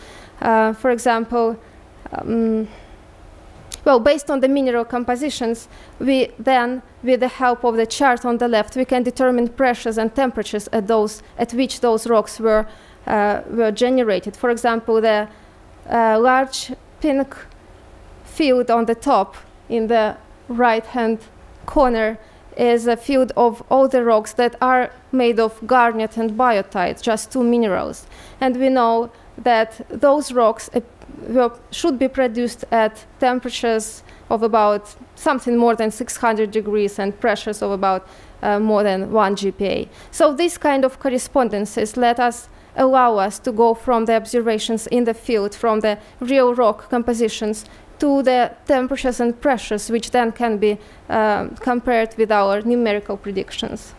Uh, for example, um, well, based on the mineral compositions, we then, with the help of the chart on the left, we can determine pressures and temperatures at those at which those rocks were uh, were generated. For example, the uh, large pink field on the top in the right-hand corner is a field of all the rocks that are made of garnet and biotite, just two minerals. And we know that those rocks should be produced at temperatures of about something more than 600 degrees and pressures of about uh, more than 1 GPa. So these kind of correspondences let us allow us to go from the observations in the field, from the real rock compositions, to the temperatures and pressures, which then can be uh, compared with our numerical predictions.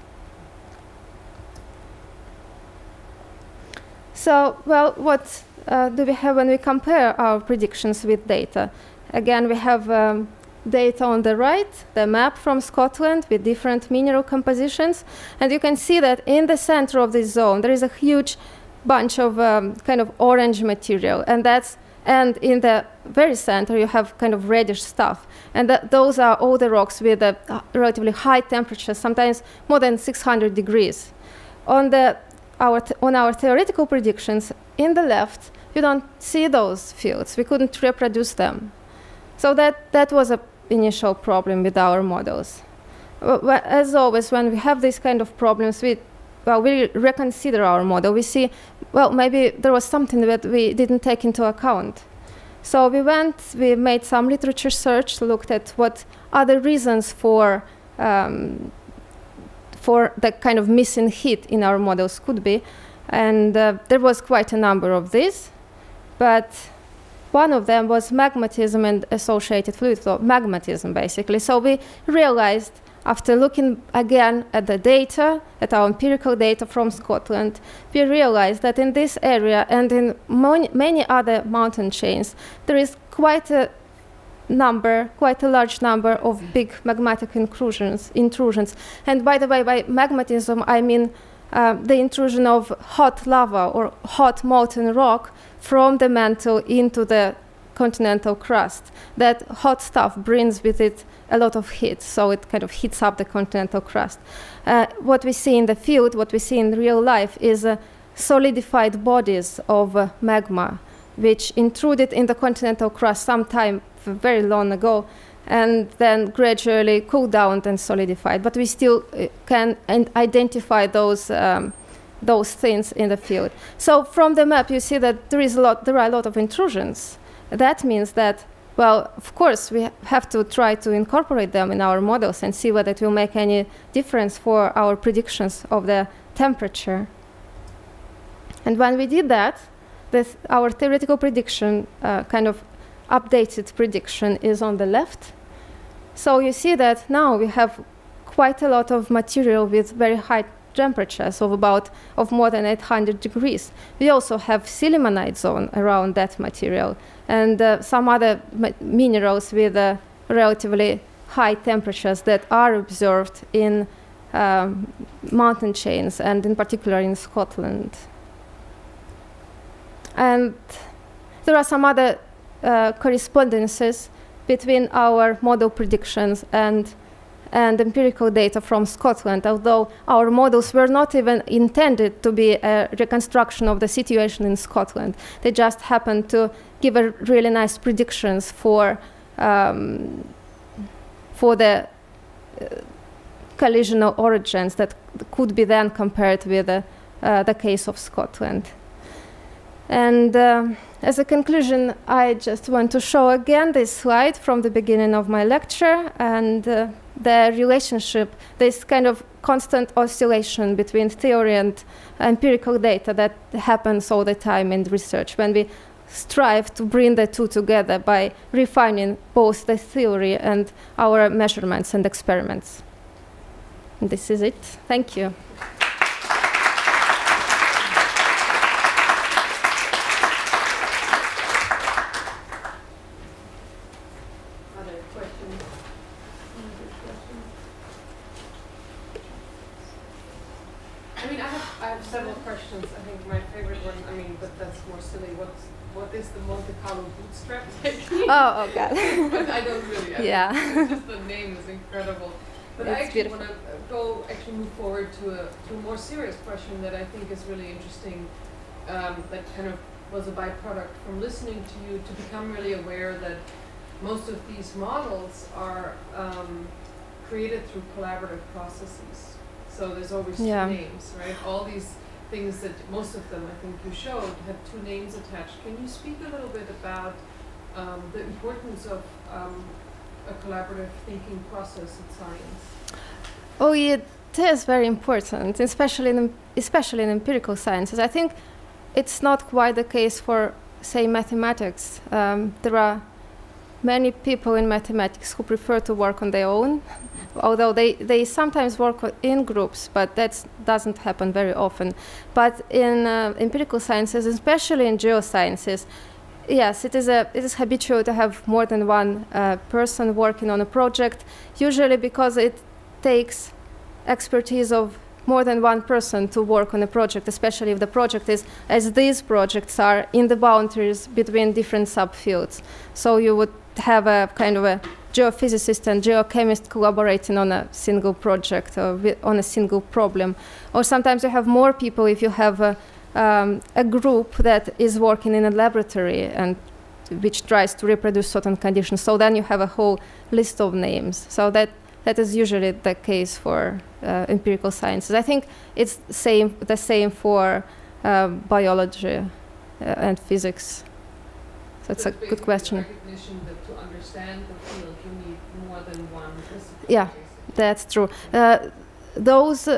So, well, what uh, do we have when we compare our predictions with data? Again, we have um, data on the right, the map from Scotland with different mineral compositions. And you can see that in the center of this zone, there is a huge bunch of um, kind of orange material. And that's and in the very center, you have kind of reddish stuff. And th those are all the rocks with a relatively high temperature, sometimes more than 600 degrees. On, the, our on our theoretical predictions, in the left, you don't see those fields. We couldn't reproduce them. So that, that was an initial problem with our models. As always, when we have these kind of problems, we, well, we reconsider our model. We see, well, maybe there was something that we didn't take into account. So we went, we made some literature search, looked at what other reasons for um, for the kind of missing heat in our models could be. And uh, there was quite a number of these but one of them was magmatism and associated fluid flow, magmatism basically. So we realized after looking again at the data, at our empirical data from Scotland, we realized that in this area and in many other mountain chains, there is quite a number, quite a large number of big magmatic intrusions. intrusions. And by the way, by magmatism, I mean uh, the intrusion of hot lava or hot molten rock from the mantle into the continental crust. That hot stuff brings with it a lot of heat, so it kind of heats up the continental crust. Uh, what we see in the field, what we see in real life, is a, solidified bodies of uh, magma, which intruded in the continental crust sometime very long ago, and then gradually cooled down and solidified. But we still uh, can identify those. Um, those things in the field. So from the map, you see that there is a lot. There are a lot of intrusions. That means that well, of course, we have to try to incorporate them in our models and see whether it will make any difference for our predictions of the temperature. And when we did that, this, our theoretical prediction, uh, kind of updated prediction, is on the left. So you see that now we have quite a lot of material with very high temperatures of about of more than 800 degrees. We also have sillimanite zone around that material and uh, some other minerals with uh, relatively high temperatures that are observed in um, mountain chains and in particular in Scotland. And there are some other uh, correspondences between our model predictions and and empirical data from Scotland, although our models were not even intended to be a reconstruction of the situation in Scotland. They just happened to give a really nice predictions for, um, for the uh, collisional orogens that could be then compared with uh, the case of Scotland. And uh, as a conclusion, I just want to show again this slide from the beginning of my lecture and uh, the relationship, this kind of constant oscillation between theory and empirical data that happens all the time in research when we strive to bring the two together by refining both the theory and our measurements and experiments. And this is it. Thank you. Oh, oh God. but I don't really. I yeah. (laughs) Just (laughs) the name is incredible. But it's I actually want to go actually move forward to a to a more serious question that I think is really interesting. Um, that kind of was a byproduct from listening to you to become really aware that most of these models are um, created through collaborative processes. So there's always yeah. two names, right? All these things that most of them I think you showed have two names attached. Can you speak a little bit about um, the importance of um, a collaborative thinking process in science? Oh, it is very important, especially in especially in empirical sciences. I think it's not quite the case for, say, mathematics. Um, there are many people in mathematics who prefer to work on their own, (laughs) although they, they sometimes work in groups, but that doesn't happen very often. But in uh, empirical sciences, especially in geosciences, Yes, it is, a, it is habitual to have more than one uh, person working on a project, usually because it takes expertise of more than one person to work on a project, especially if the project is, as these projects are, in the boundaries between different subfields. So you would have a kind of a geophysicist and geochemist collaborating on a single project or on a single problem. Or sometimes you have more people if you have a um, a group that is working in a laboratory and which tries to reproduce certain conditions. So then you have a whole list of names. So that that is usually the case for uh, empirical sciences. I think it's same the same for uh, biology uh, and physics. So that's a good question. That to understand the field, you need more than one. Yeah, that's true. Uh, those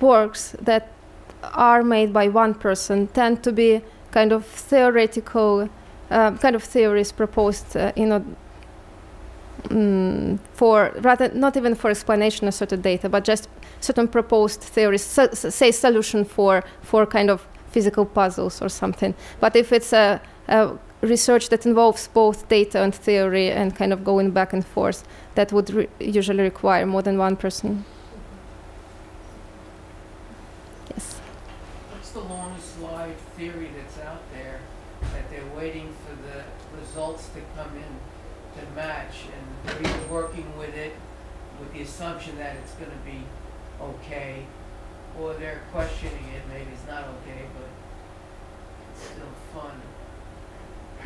works that are made by one person tend to be kind of theoretical, uh, kind of theories proposed uh, in a mm, for rather not even for explanation of certain data, but just certain proposed theories, so, say solution for for kind of physical puzzles or something. But if it's a, a research that involves both data and theory and kind of going back and forth, that would re usually require more than one person. theory that's out there that they're waiting for the results to come in to match and they're either working with it with the assumption that it's going to be okay or they're questioning it, maybe it's not okay, but still fun?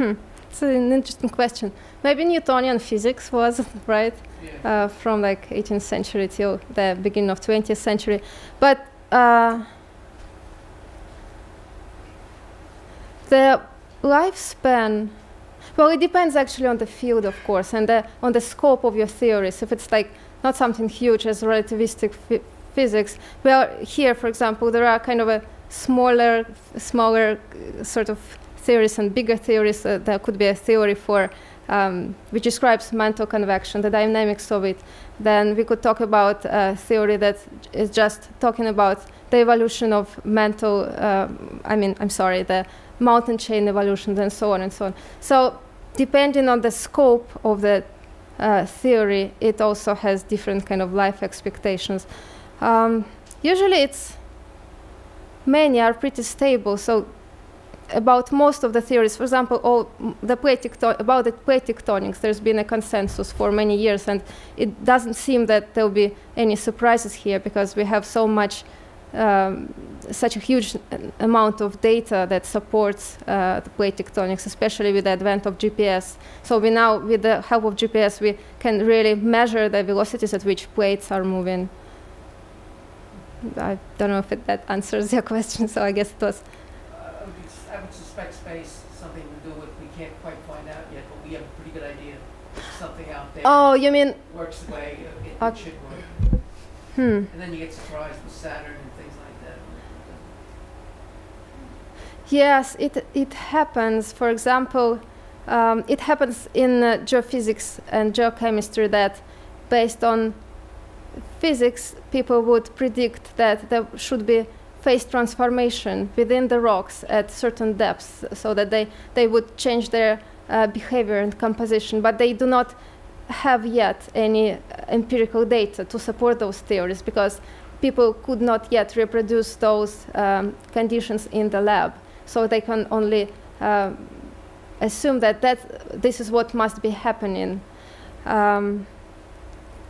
Hmm. It's an interesting question. Maybe Newtonian physics was right Yeah. uh, from like 18th century till the beginning of 20th century, but uh, the lifespan. Well, it depends actually on the field, of course, and the, on the scope of your theories. If it's like not something huge as relativistic phy- physics, well, here, for example, there are kind of a smaller, smaller uh, sort of theories and bigger theories. Uh, there could be a theory for um, which describes mantle convection, the dynamics of it. Then we could talk about a theory that is just talking about the evolution of mantle. Uh, I mean, I'm sorry, the mountain chain evolutions and so on and so on. So, depending on the scope of the uh, theory, it also has different kind of life expectations. Um, usually, it's many are pretty stable. So, about most of the theories, for example, all the plate about the plate tectonics, there's been a consensus for many years, and it doesn't seem that there will be any surprises here because we have so much um, such a huge amount of data that supports uh, the plate tectonics, especially with the advent of GPS. So we now, with the help of GPS, we can really measure the velocities at which plates are moving. I don't know if it, that answers your (laughs) question. So I guess it was. I would ex- I would suspect space, something to do with, we can't quite find out yet, but we have a pretty good idea. Something out there Oh, you mean? works the way it, it Uh, should work. Hmm. And then you get surprised with Saturn and things like that. Yes, it, it happens. For example, um, it happens in uh, geophysics and geochemistry that, based on physics, people would predict that there should be phase transformation within the rocks at certain depths so that they, they would change their uh, behavior and composition, but they do not have yet any uh, empirical data to support those theories because people could not yet reproduce those um, conditions in the lab. So they can only uh, assume that, that this is what must be happening. Um,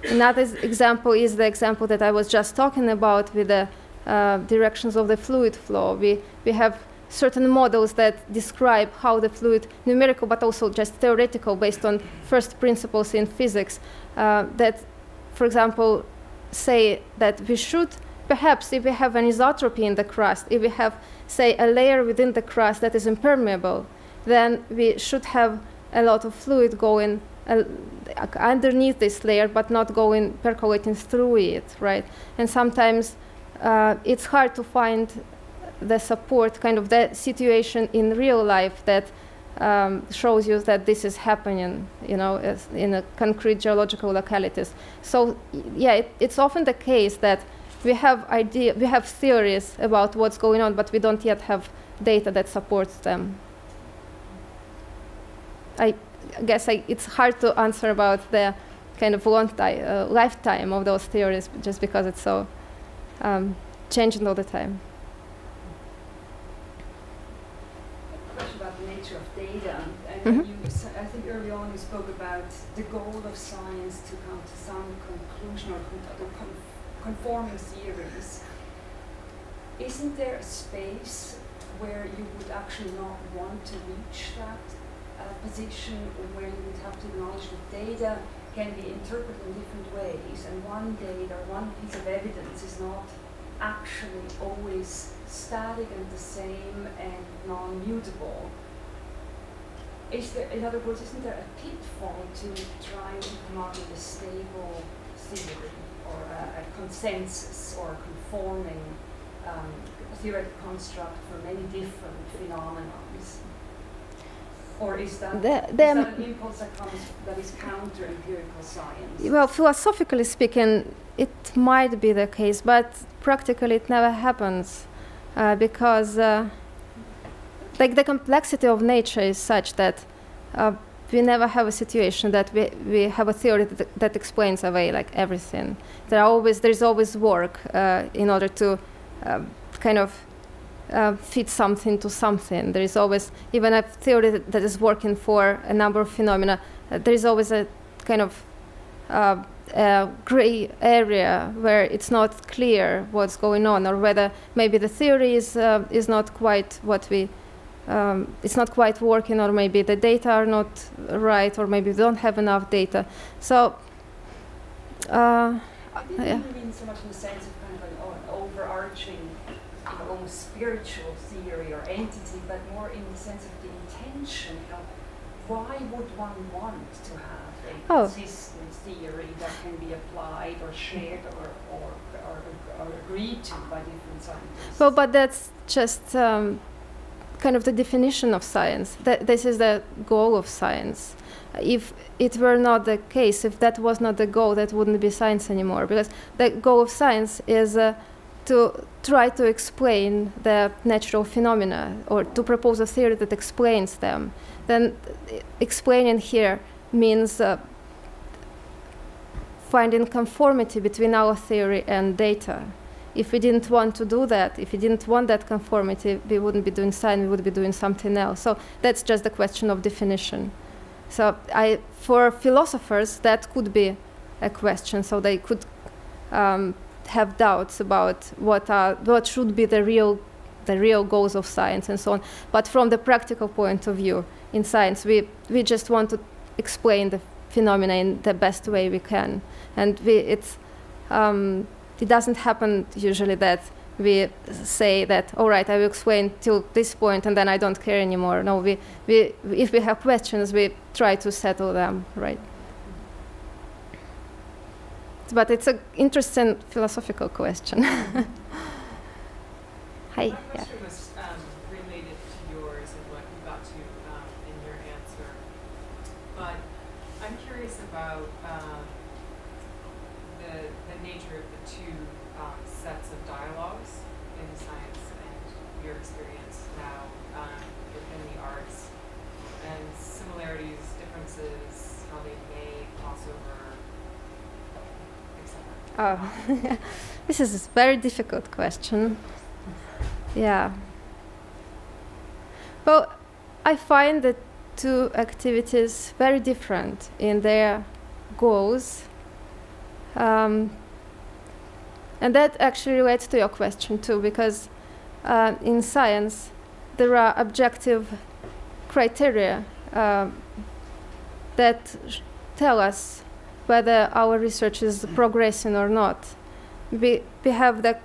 another example is the example that I was just talking about with the uh, directions of the fluid flow. We, we have certain models that describe how the fluid, numerical but also just theoretical, based on first principles in physics, uh, that, for example, say that we should perhaps if we have anisotropy in the crust, if we have, say, a layer within the crust that is impermeable, then we should have a lot of fluid going uh, underneath this layer, but not going percolating through it, right? And sometimes uh, it's hard to find the support, kind of the situation in real life that um, shows you that this is happening, you know, in a concrete geological localities. So, yeah, it, it's often the case that we have idea, we have theories about what's going on, but we don't yet have data that supports them. I guess I, it's hard to answer about the kind of long uh, lifetime of those theories, just because it's so um, changing all the time. question about the nature of data. And Mhm. you, I think early on you spoke about the goal of science to come to some conclusion or con- or con- conforming theories. Isn't there a space where you would actually not want to reach that uh, position or where you would have to acknowledge the data can be interpreted in different ways and one data, one piece of evidence is not actually always static and the same and non-mutable. Is there, in other words, isn't there a pitfall to trying to come up with a stable theory or a, a consensus or a conforming um, theoretical construct for many different phenomena? Or is that, The- is that an impulse that comes that is counter empirical science? Well, philosophically speaking, it might be the case, but practically it never happens uh, because, uh, like, the complexity of nature is such that uh, we never have a situation that we, we have a theory that, that explains away like everything. There are always there's always work uh, in order to uh, kind of uh, fit something to something. There is always even a theory that, that is working for a number of phenomena. Uh, there is always a kind of uh, a gray area where it's not clear what's going on, or whether maybe the theory is uh, is not quite what we um, it's not quite working, or maybe the data are not right, or maybe we don't have enough data. So, uh, I didn't yeah. mean so much in the sense of kind of an, an overarching, you know, almost spiritual theory or entity, but more in the sense of the intention. You know, why would one want to have a oh. consistent theory that can be applied or shared or, or, or, or agreed to by different scientists? Well, but that's just. Um, kind of the definition of science. That this is the goal of science. If it were not the case, if that was not the goal, that wouldn't be science anymore. Because the goal of science is uh, to try to explain the natural phenomena or to propose a theory that explains them. Then explaining here means uh, finding conformity between our theory and data if we didn't want to do that, if we didn't want that conformity, we wouldn't be doing science, we would be doing something else. So that's just a question of definition. So I, for philosophers, that could be a question. So they could um, have doubts about what are, what should be the real the real goals of science and so on. But from the practical point of view, in science, we, we just want to explain the phenomena in the best way we can. And we, it's, um, it doesn't happen usually that we say that, all right, I will explain till this point and then I don't care anymore. No, we, we, if we have questions, we try to settle them, right? But it's an interesting philosophical question. (laughs) Hi. yeah. was um, related to yours and what you got to um, in your answer. But I'm curious about um, the, the nature of the two um, sets of dialogues in science and your experience now um, within the arts and similarities, differences, how they may cross over, etc. Oh, (laughs) this is a very difficult question. Yeah. Well, I find the two activities very different in their goals. Um, and that actually relates to your question too, because uh, in science, there are objective criteria uh, that tell us whether our research is progressing or not. We, we have the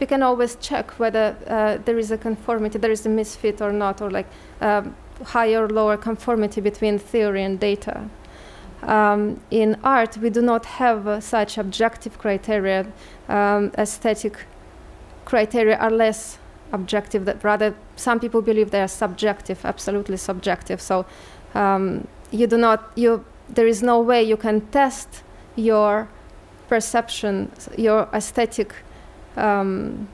we can always check whether uh, there is a conformity, there is a misfit or not, or like um, higher or lower conformity between theory and data. Um, in art, we do not have uh, such objective criteria. Um, aesthetic criteria are less objective. That rather, some people believe they are subjective, absolutely subjective. So um, you do not you. There is no way you can test your perception, your aesthetic um,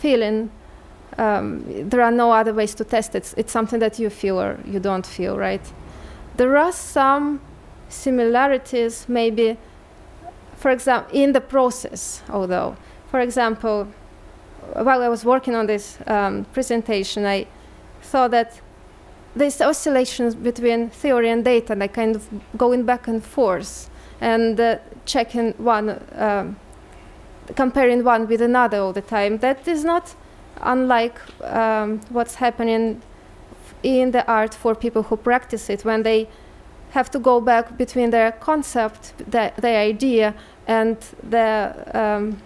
feeling, um, there are no other ways to test it. It's something that you feel or you don't feel, right? There are some similarities, maybe, for example, in the process, although. For example, while I was working on this um, presentation, I saw that these oscillations between theory and data, like kind of going back and forth and uh, checking one um, comparing one with another all the time. That is not unlike um, what's happening in the art for people who practice it when they have to go back between their concept, the, their idea, and their, um,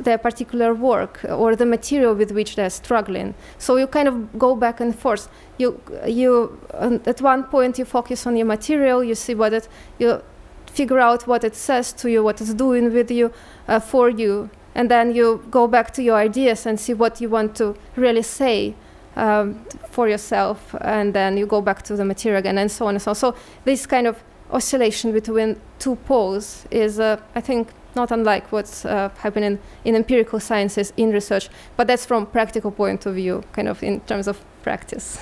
their particular work or the material with which they're struggling. So you kind of go back and forth. You, you, um, at one point, you focus on your material, you see what it, you figure out what it says to you, what it's doing with you, uh, for you, and then you go back to your ideas and see what you want to really say um, for yourself, and then you go back to the material again, and so on and so on. So this kind of oscillation between two poles is, uh, I think, not unlike what's uh, happening in empirical sciences in research, but that's from practical point of view, kind of in terms of practice.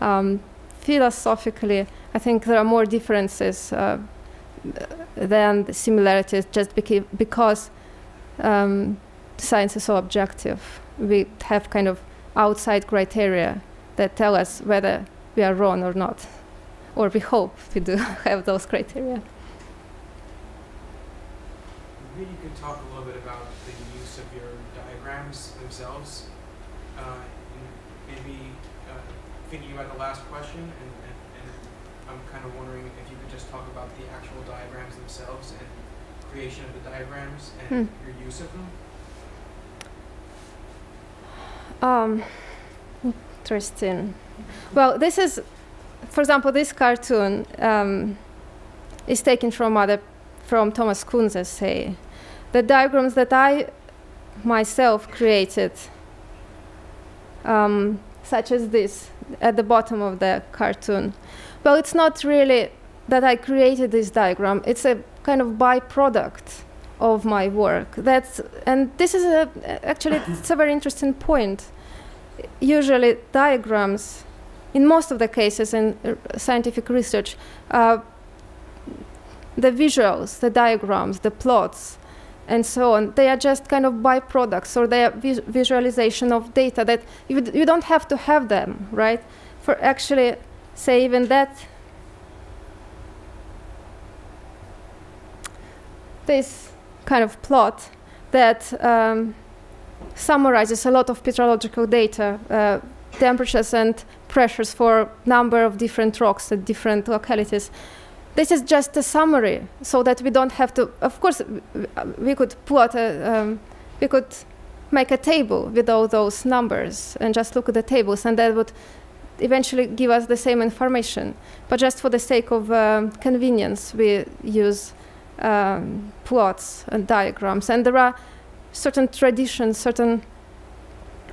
Um, philosophically, I think there are more differences uh, than similarities, just beca because um, science is so objective. We have kind of outside criteria that tell us whether we are wrong or not, or we hope we do (laughs) have those criteria. Maybe you could talk a little bit about the use of your diagrams themselves. Uh, maybe uh, thinking about the last question, and, and, and I'm kind of wondering if you could just talk about the actual diagrams themselves and creation of the diagrams and Hmm. your use of them. Um, interesting. Well, this is, for example, this cartoon um, is taken from other, from Thomas Kuhn's essay. The diagrams that I myself created, um, such as this at the bottom of the cartoon. Well, it's not really that I created this diagram. It's a kind of byproduct of my work. That's and this is a actually (laughs) it's a very interesting point. Usually diagrams, in most of the cases in scientific research, uh, the visuals, the diagrams, the plots, and so on, they are just kind of byproducts or they are vis- visualization of data that you, you don't have to have them, right? For actually, say even that this kind of plot that um, summarizes a lot of petrological data, uh, temperatures and pressures for number of different rocks at different localities. This is just a summary, so that we don't have to. Of course, w- we could plot a, um, we could make a table with all those numbers and just look at the tables, and that would eventually give us the same information. But just for the sake of um, convenience, we use um, plots and diagrams, and there are certain traditions, certain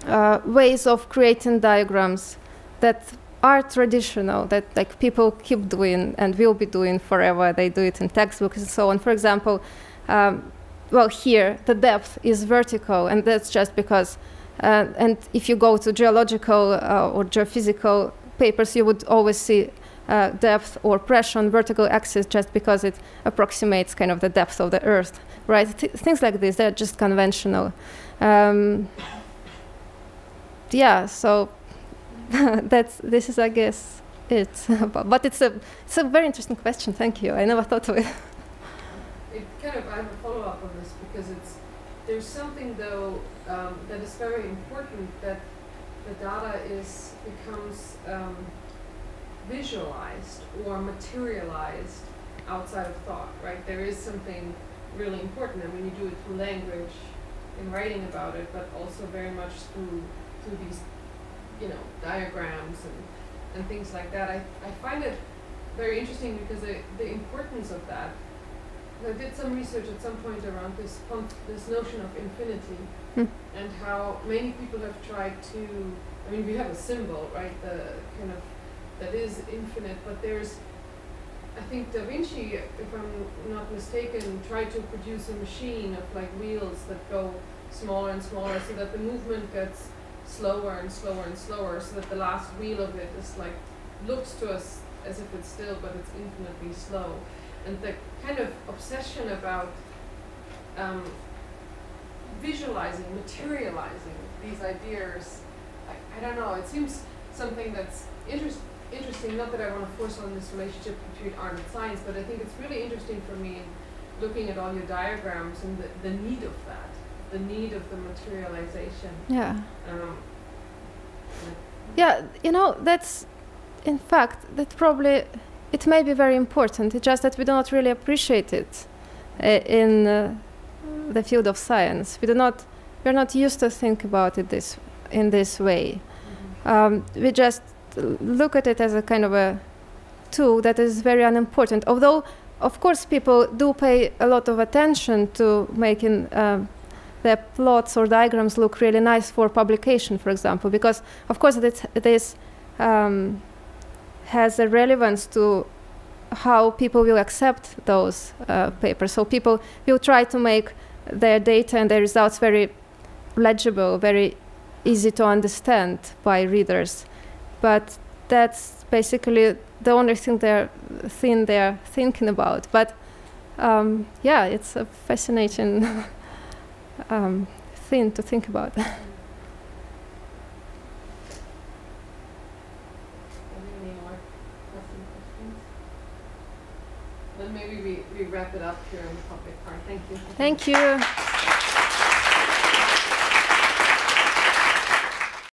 uh, ways of creating diagrams that are traditional, that like people keep doing and will be doing forever. They do it in textbooks and so on. For example, um, well, here the depth is vertical, and that's just because. Uh, and if you go to geological uh, or geophysical papers, you would always see uh, depth or pressure on vertical axis just because it approximates kind of the depth of the earth, right? Th- things like this, they're just conventional. Um, yeah, so (laughs) that's this is, I guess, it. (laughs) but, but it's a it's a very interesting question. Thank you. I never thought of it. (laughs) It kind of, I have a follow-up on this because it's, there's something though um, that is very important that the data is, becomes um, visualized or materialized outside of thought, right? There is something really important, and when you do it through language, in writing about it, but also very much through through these, you know, diagrams and, and things like that. I, I find it very interesting because the, the importance of that I did some research at some point around this this notion of infinity Hmm. and how many people have tried to. I mean, we have a symbol, right? The kind of that is infinite, but there's. I think Da Vinci, if I'm not mistaken, tried to produce a machine of like wheels that go smaller and smaller, so that the movement gets slower and slower and slower, so that the last wheel of it is like looks to us as if it's still, but it's infinitely slow and the kind of obsession about um, visualizing, materializing these ideas. I, I don't know. It seems something that's interest, interesting. Not that I want to force on this relationship between art and science, but I think it's really interesting for me in looking at all your diagrams and the, the need of that, the need of the materialization. Yeah. Um, Yeah, you know, that's in fact that probably it may be very important. It's just that we do not really appreciate it uh, in uh, the field of science. We do not we're not used to think about it this in this way. Um, we just look at it as a kind of a tool that is very unimportant. Although, of course, people do pay a lot of attention to making um, their plots or diagrams look really nice for publication, for example, because of course this, this um, has a relevance to how people will accept those uh, papers. So people will try to make their data and their results very legible, very easy to understand by readers. But that's basically the only thing they're thing they're thinking about. But um, yeah, it's a fascinating (laughs) um, thing to think about. (laughs) Any more pressing questions? Then maybe we, we wrap it up here in the public part. Thank you. Thank you.